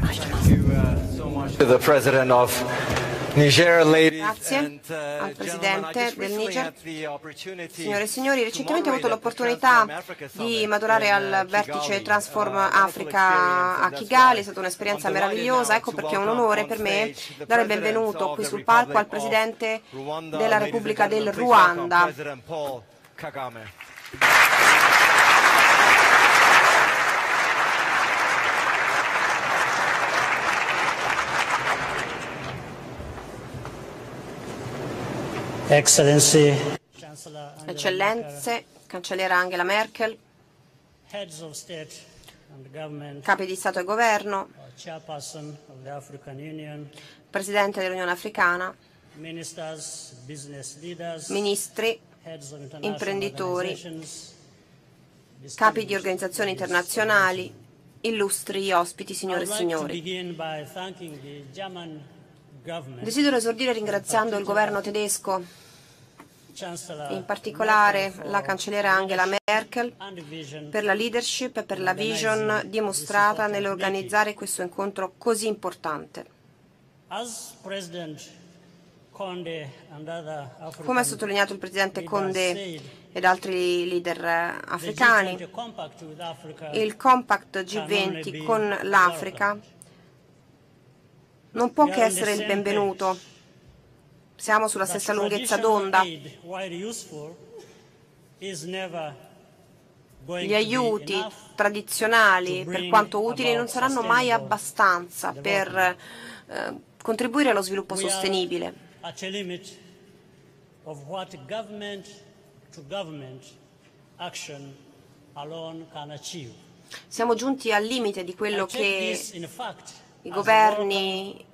Thank you uh, so much to the President of Grazie uh, al. I Presidente del Niger. Signore e signori, recentemente ho avuto l'opportunità di maturare al uh, vertice. Transform Uh, Africa experience, a and that's Kigali, è stata un'esperienza meravigliosa, ecco perché è un onore on per me dare il benvenuto qui sul palco al Presidente della Repubblica del Ruanda. President Paul Kagame. Excellency, Chancellor Angela Merkel, Eccellenze, Cancelliera Angela Merkel, capi di Stato e Governo, Presidente dell'Unione Africana, Ministri, imprenditori, capi di organizzazioni internazionali, illustri ospiti, signore e signori. Desidero esordire ringraziando il governo tedesco, in particolare la cancelliera Angela Merkel, per la leadership e per la vision dimostrata nell'organizzare questo incontro così importante. Come ha sottolineato il presidente Conde ed altri leader eh, africani, G20 compact with Africa il compact can only G20 be con l'Africa non può che essere il benvenuto. Siamo sulla stessa lunghezza d'onda. Gli aiuti tradizionali, per quanto utili, non saranno mai abbastanza per eh, contribuire allo sviluppo sostenibile. Siamo giunti al limite di quello che i governi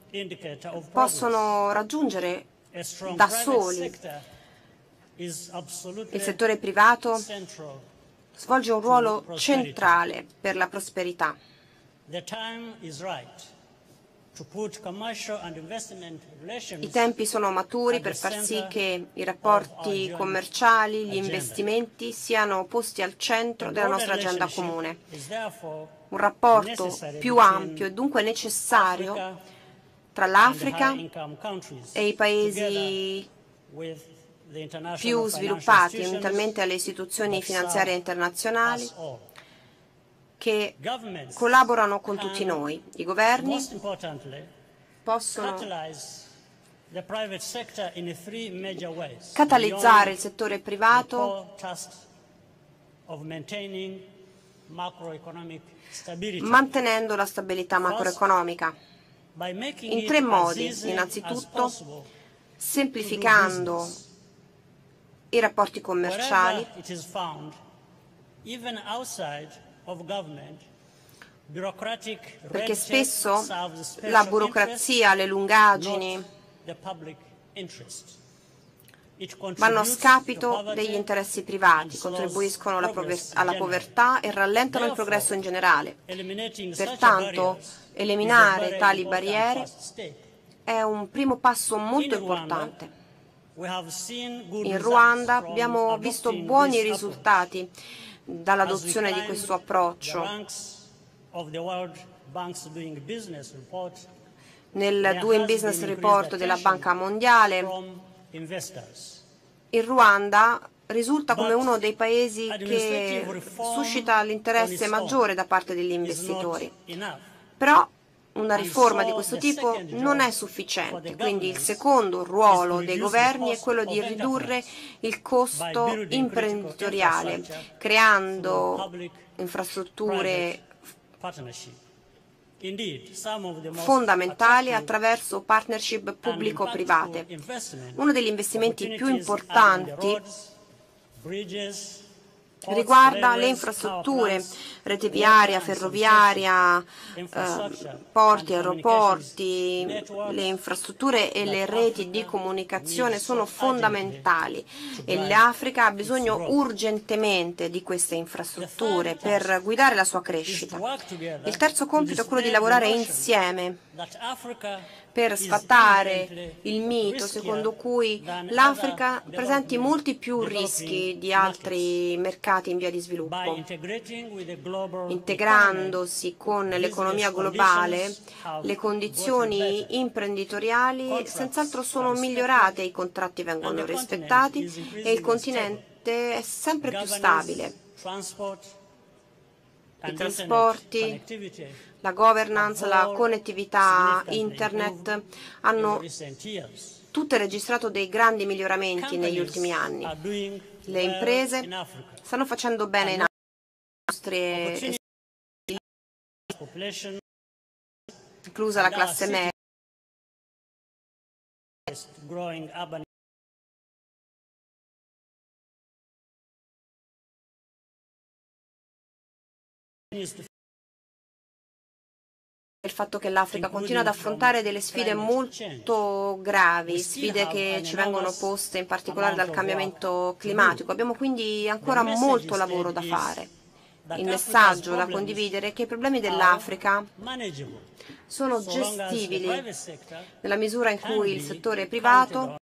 possono raggiungere da soli. Il settore privato svolge un ruolo centrale per la prosperità. I tempi sono maturi per far sì che i rapporti commerciali, gli investimenti siano posti al centro della nostra agenda comune. Un rapporto più ampio e dunque necessario tra l'Africa e i paesi più sviluppati, unitamente alle istituzioni finanziarie internazionali. Che collaborano con tutti noi. I governi possono catalizzare il settore privato mantenendo la stabilità macroeconomica, in tre modi. Innanzitutto semplificando i rapporti commerciali, perché spesso la burocrazia, le lungaggini vanno a scapito degli interessi privati, contribuiscono alla, povertà e rallentano il progresso in generale. Pertanto, eliminare tali barriere è un primo passo molto importante. In Ruanda abbiamo visto buoni risultati dall'adozione di questo approccio. Nel Doing Business Report della Banca Mondiale, il Ruanda risulta come uno dei paesi che suscita l'interesse maggiore da parte degli investitori. Però una riforma di questo tipo non è sufficiente, quindi il secondo ruolo dei governi è quello di ridurre il costo imprenditoriale, creando infrastrutture fondamentali attraverso partnership pubblico-private. Uno degli investimenti più importanti riguarda le infrastrutture, rete viaria, ferroviaria, eh, porti, aeroporti, le infrastrutture e le reti di comunicazione sono so fondamentali e l'Africa ha bisogno urgentemente di queste infrastrutture per guidare la sua crescita. Il terzo to compito è quello di lavorare insieme per sfatare il mito secondo cui l'Africa presenti molti più rischi di altri mercati in via di sviluppo. Integrandosi con l'economia globale, le condizioni imprenditoriali senz'altro sono migliorate, i contratti vengono rispettati e il continente è sempre più stabile. I trasporti, la governance, la connettività, internet hanno tutte registrato dei grandi miglioramenti negli ultimi anni. Le imprese stanno facendo bene in nostre inclusa la classe media. il fatto che l'Africa continua ad affrontare delle sfide molto gravi, sfide che ci vengono poste in particolare dal cambiamento climatico. Abbiamo quindi ancora molto lavoro da fare. Il messaggio da condividere è che i problemi dell'Africa sono gestibili nella misura in cui il settore privato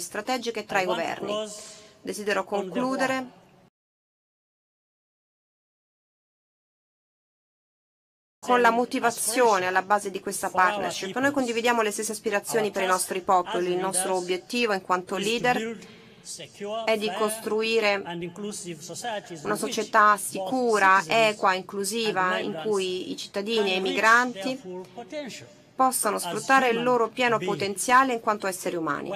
strategiche tra i governi. Desidero concludere con la motivazione alla base di questa partnership. Noi condividiamo le stesse aspirazioni per i nostri popoli. Il nostro obiettivo in quanto leader è di costruire una società sicura, equa, inclusiva, in cui i cittadini e i migranti possano sfruttare il loro pieno potenziale in quanto esseri umani.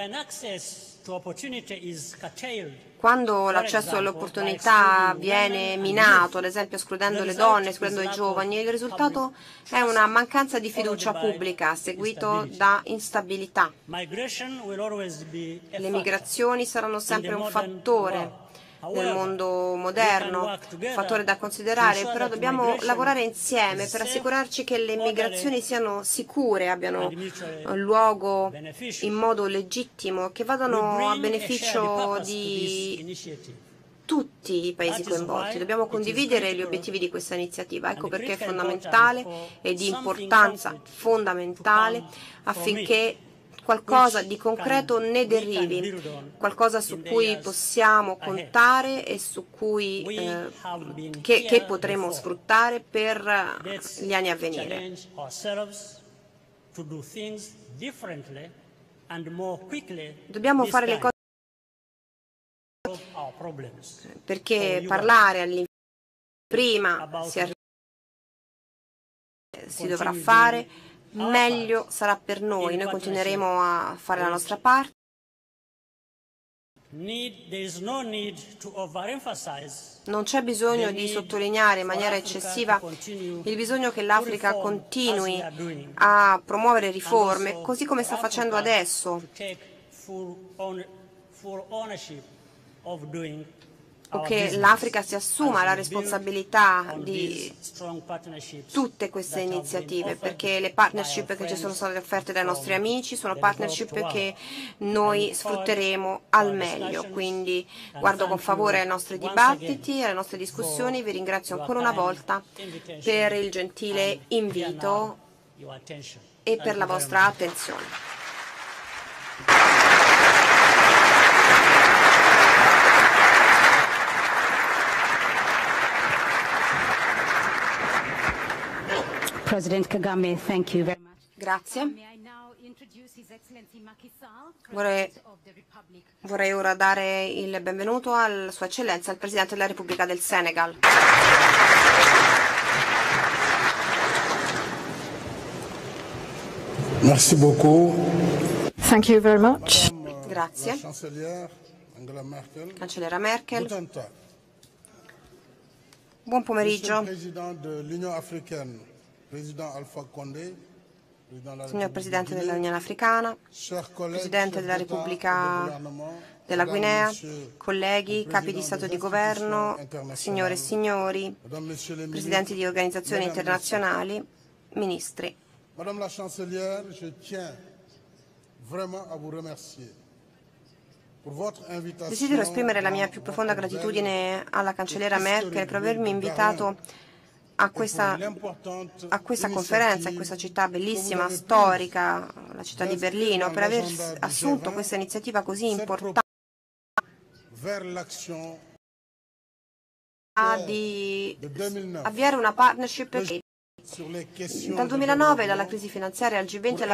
Quando l'accesso all'opportunità viene minato, ad esempio escludendo le donne, escludendo i giovani, il risultato è una mancanza di fiducia pubblica seguito da instabilità. Le migrazioni saranno sempre un fattore nel mondo moderno, fattore da considerare, però dobbiamo lavorare insieme per assicurarci che le migrazioni siano sicure, abbiano luogo in modo legittimo, che vadano a beneficio di tutti i paesi coinvolti. Dobbiamo condividere gli obiettivi di questa iniziativa. Ecco perché è fondamentale e di importanza fondamentale affinché qualcosa di concreto ne derivi, qualcosa su cui possiamo contare e su cui, eh, che, che potremo sfruttare per gli anni a venire. Dobbiamo fare le cose perché parlare all'infinito prima si, si dovrà fare meglio sarà per noi. Noi continueremo a fare la nostra parte. Non c'è bisogno di sottolineare in maniera eccessiva il bisogno che l'Africa continui a promuovere riforme, così come sta facendo adesso, o che l'Africa si assuma la responsabilità di tutte queste iniziative, perché le partnership che ci sono state offerte dai nostri amici sono partnership che noi sfrutteremo al meglio. Quindi guardo con favore ai nostri dibattiti, alle nostre discussioni, vi ringrazio ancora una volta per il gentile invito e per la vostra attenzione. President Kagame, thank you very much. Grazie. May I now introduce His Excellency Macky Sall, Vorrei, President of the Republic. vorrei ora dare il benvenuto a Sua Eccellenza, il Presidente della Repubblica del Senegal. Merci beaucoup. Thank you very much. Grazie. Cancelliera Merkel. Buon pomeriggio, signor Presidente dell'Unione Africana, Presidente della Repubblica della Guinea, colleghi, le capi di Stato e di Governo, signore e signori, Presidenti di organizzazioni internazionali, Ministri. Madame la chancelière, je tiens vraiment à vous remercier. Desidero esprimere la mia più profonda gratitudine alla cancelliera Merkel per avermi invitato a questa, a questa conferenza, in questa città bellissima, storica, la città di Berlino, per aver assunto questa iniziativa così importante l'action di de 2009 avviare una partnership dal de 2009, dalla crisi finanziaria al G20 alla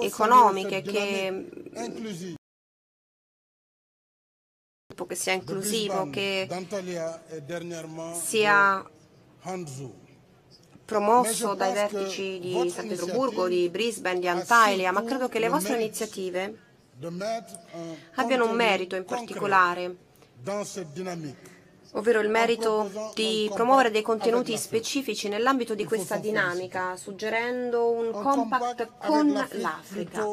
economiche che, inclusive che sia inclusivo, che sia promosso dai vertici di San Pietroburgo, di Brisbane, di Antalya, ma credo che le vostre iniziative abbiano un merito in particolare, ovvero il merito di promuovere dei contenuti specifici nell'ambito di questa dinamica, suggerendo un compact con l'Africa.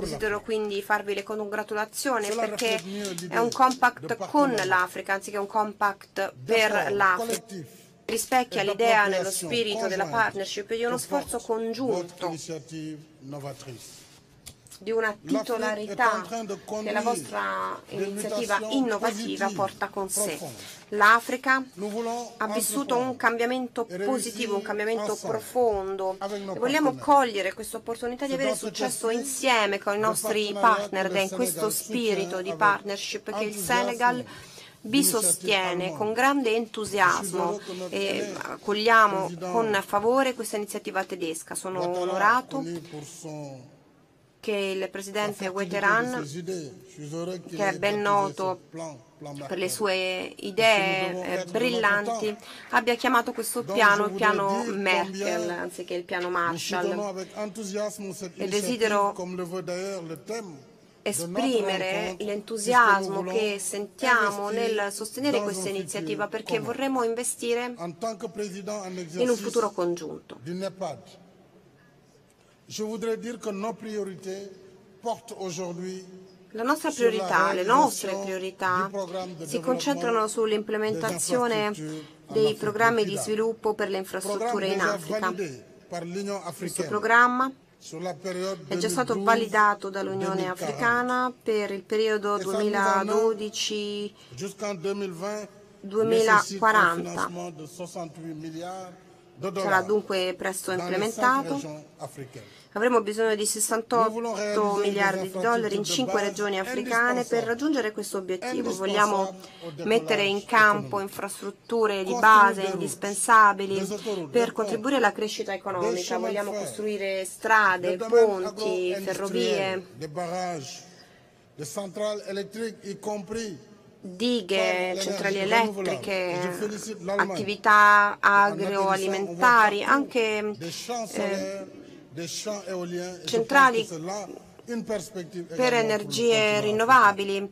Desidero quindi farvi le congratulazioni perché è un compact con l'Africa anziché un compact per l'Africa. Rispecchia l'idea nello spirito della partnership di uno sforzo congiunto. Di una titolarità che la vostra iniziativa innovativa porta con sé. L'Africa ha vissuto un cambiamento positivo, un cambiamento profondo. e vogliamo cogliere questa opportunità di avere successo insieme con i nostri partner ed è in questo spirito di partnership che il Senegal vi sostiene con grande entusiasmo. E accogliamo con favore questa iniziativa tedesca. Sono onorato che il presidente qu'il che è ben noto per le sue idee eh, brillanti, abbia chiamato questo piano il piano Merkel anziché il piano Marshall. E desidero esprimere l'entusiasmo che sentiamo nel sostenere questa iniziativa perché vorremmo investire in un futuro congiunto. Je voudrais dire que nos priorités portent aujourd'hui La nostra priorità, le nostre priorità si concentrano sull'implementazione dei programmi di sviluppo per le infrastrutture in Africa. Questo programma è già stato 2012 validato dall'Unione Africana per il periodo 2012 jusqu'en 2020 2040. nécessite un financement de 68 milliards de sarà dunque presto implementato. Avremo bisogno di 68 miliardi di dollari in cinque regioni africane per raggiungere questo obiettivo. Vogliamo mettere in campo infrastrutture di base indispensabili per contribuire alla crescita economica. Vogliamo costruire strade, ponti, ferrovie, centrales électriques, y compris dighe, centrali elettriche, attività agroalimentari, anche eh, centrali per energie rinnovabili.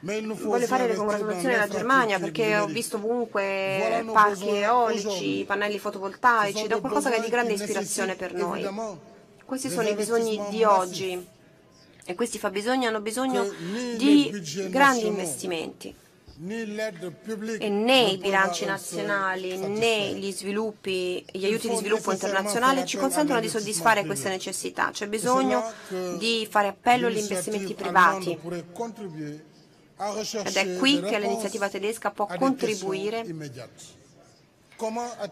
Voglio fare le congratulazioni alla Germania perché ho visto ovunque parchi eolici, pannelli fotovoltaici, è qualcosa che è di grande ispirazione per noi. Questi sono i bisogni di oggi e questi fabbisogni hanno bisogno di grandi investimenti. E né i bilanci nazionali né gli sviluppi, gli aiuti di sviluppo faire ci consentono di soddisfare queste necessità. C'è bisogno di fare appello agli investimenti privati. ed è qui che l'iniziativa tedesca può contribuire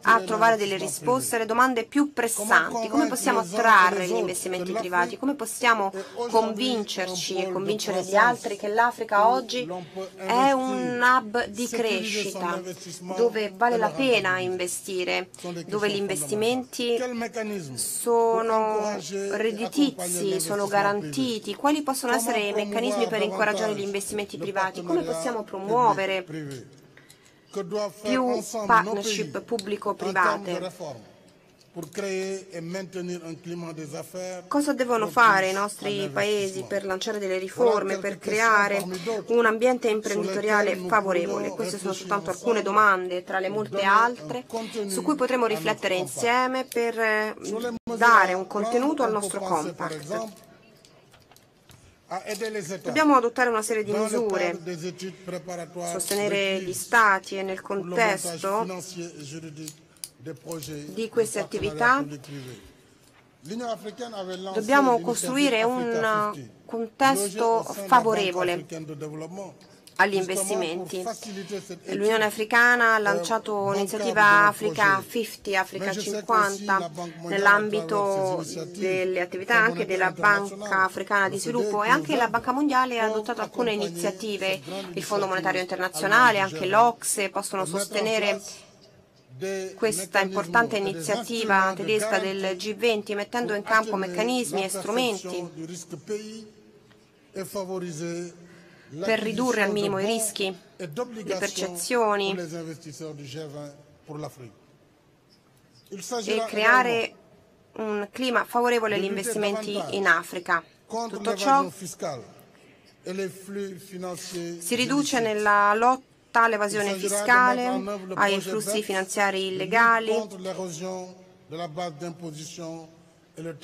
a trovare delle risposte alle domande più pressanti. Come possiamo attrarre gli investimenti privati? Come possiamo convincerci e convincere gli altri che l'Africa oggi è un hub di crescita dove vale la pena investire, dove gli investimenti sono redditizi, sono garantiti? Quali possono essere i meccanismi per incoraggiare gli investimenti privati? Come possiamo promuovere più partnership pubblico-private? Cosa devono fare i nostri paesi per lanciare delle riforme, per creare un ambiente imprenditoriale favorevole? Queste sono soltanto alcune domande tra le molte altre su cui potremo riflettere insieme per eh, dare un contenuto al nostro compact. à aider les États Dobbiamo adottare una serie di misure, sostenere gli stati e nel contesto di queste attività. dobbiamo costruire un Africa 50, contesto favorevole Agli investimenti. L'Unione Africana ha lanciato cadre de Africa nos projets. 50, Africa Mais je sais qu'aussi 50 la Banque mondiale, nell'ambito delle attività anche della Banca Africana di Sviluppo e anche la Banca Mondiale ha adottato alcune iniziative. Il Fondo Monetario Internazionale, anche G20, l'Ocse possono sostenere questa importante iniziativa tedesca del garantie G20 mettendo in campo meccanismi e strumenti per ridurre al minimo i rischi, le percezioni pour les investisseurs du G20 pour l'Afrique. Il e creare un clima favorevole agli investimenti in Africa. Tutto ciò si riduce nella lotta all'evasione fiscale, ai flussi finanziari illegali, le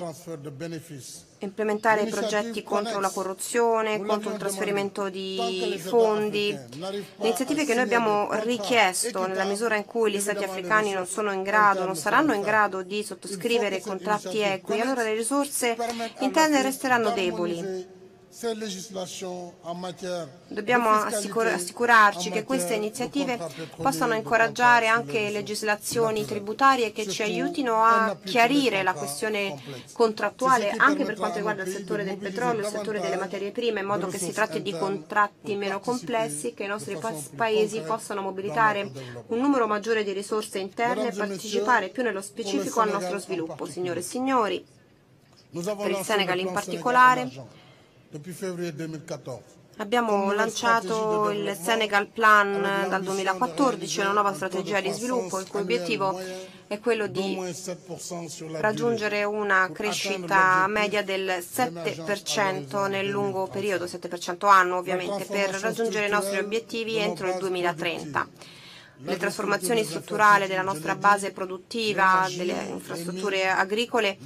implementare progetti contro la corruzione, contro il trasferimento di fondi, pas iniziative che noi abbiamo richiesto nella misura in cui gli Stati africani non sono in grado, non saranno in grado di sottoscrivere contratti equi, allora le risorse interne resteranno deboli. Dobbiamo assicur- assicurarci che queste iniziative possano incoraggiare anche legislazioni tributarie che ci aiutino a chiarire la questione contrattuale anche per quanto riguarda il settore del petrolio, il settore delle materie prime, in modo che si tratti di contratti meno complessi, che i nostri paesi possano mobilitare un numero maggiore di risorse interne e partecipare più nello specifico al nostro sviluppo. Signore e signori, per il Senegal in particolare, Abbiamo lanciato il Senegal Plan dal 2014, una nuova strategia di sviluppo. Il cui obiettivo è quello di raggiungere una crescita media del 7% nel lungo periodo, 7% anno ovviamente, per raggiungere i nostri obiettivi entro il 2030. Le trasformazioni strutturali della nostra base produttiva, delle infrastrutture agricole,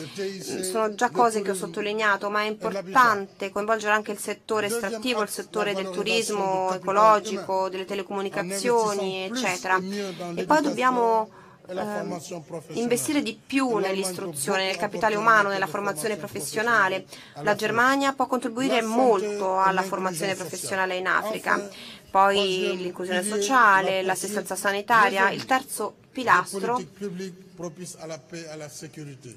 sono già cose che ho sottolineato, ma è importante coinvolgere anche il settore estrattivo, il settore del turismo ecologico, delle telecomunicazioni, eccetera. E poi dobbiamo eh, investire di più nell'istruzione, nel capitale umano, nella formazione professionale. La Germania può contribuire molto alla formazione professionale in Africa. Poi l'inclusione sociale, l'assistenza sanitaria. Il terzo pilastro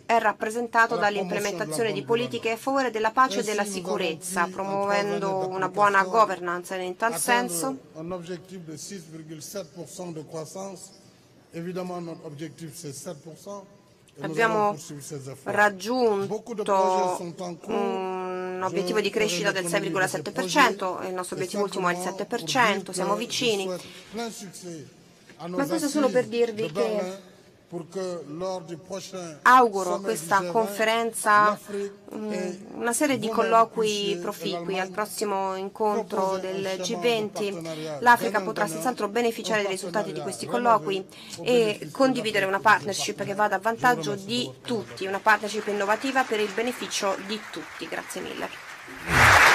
è rappresentato dall'implementazione di politiche a favore della pace e della sicurezza, promuovendo una buona governance e in tal senso un objectif de 6,7% de croissance. Évidemment, notre objectif c'est 7%. et nous abbiamo raggiunto Beaucoup un obiettivo di crescita del 6,7%, e il nostro obiettivo ultimo è il 7%, siamo vicini. Ma questo solo per dirvi che auguro a questa conferenza mm, una serie di colloqui proficui. Al prossimo incontro del G20 l'Africa potrà senz'altro beneficiare dei risultati di questi colloqui e condividere una partnership che vada a vantaggio di tutti, una partnership innovativa per il beneficio di tutti. Grazie mille.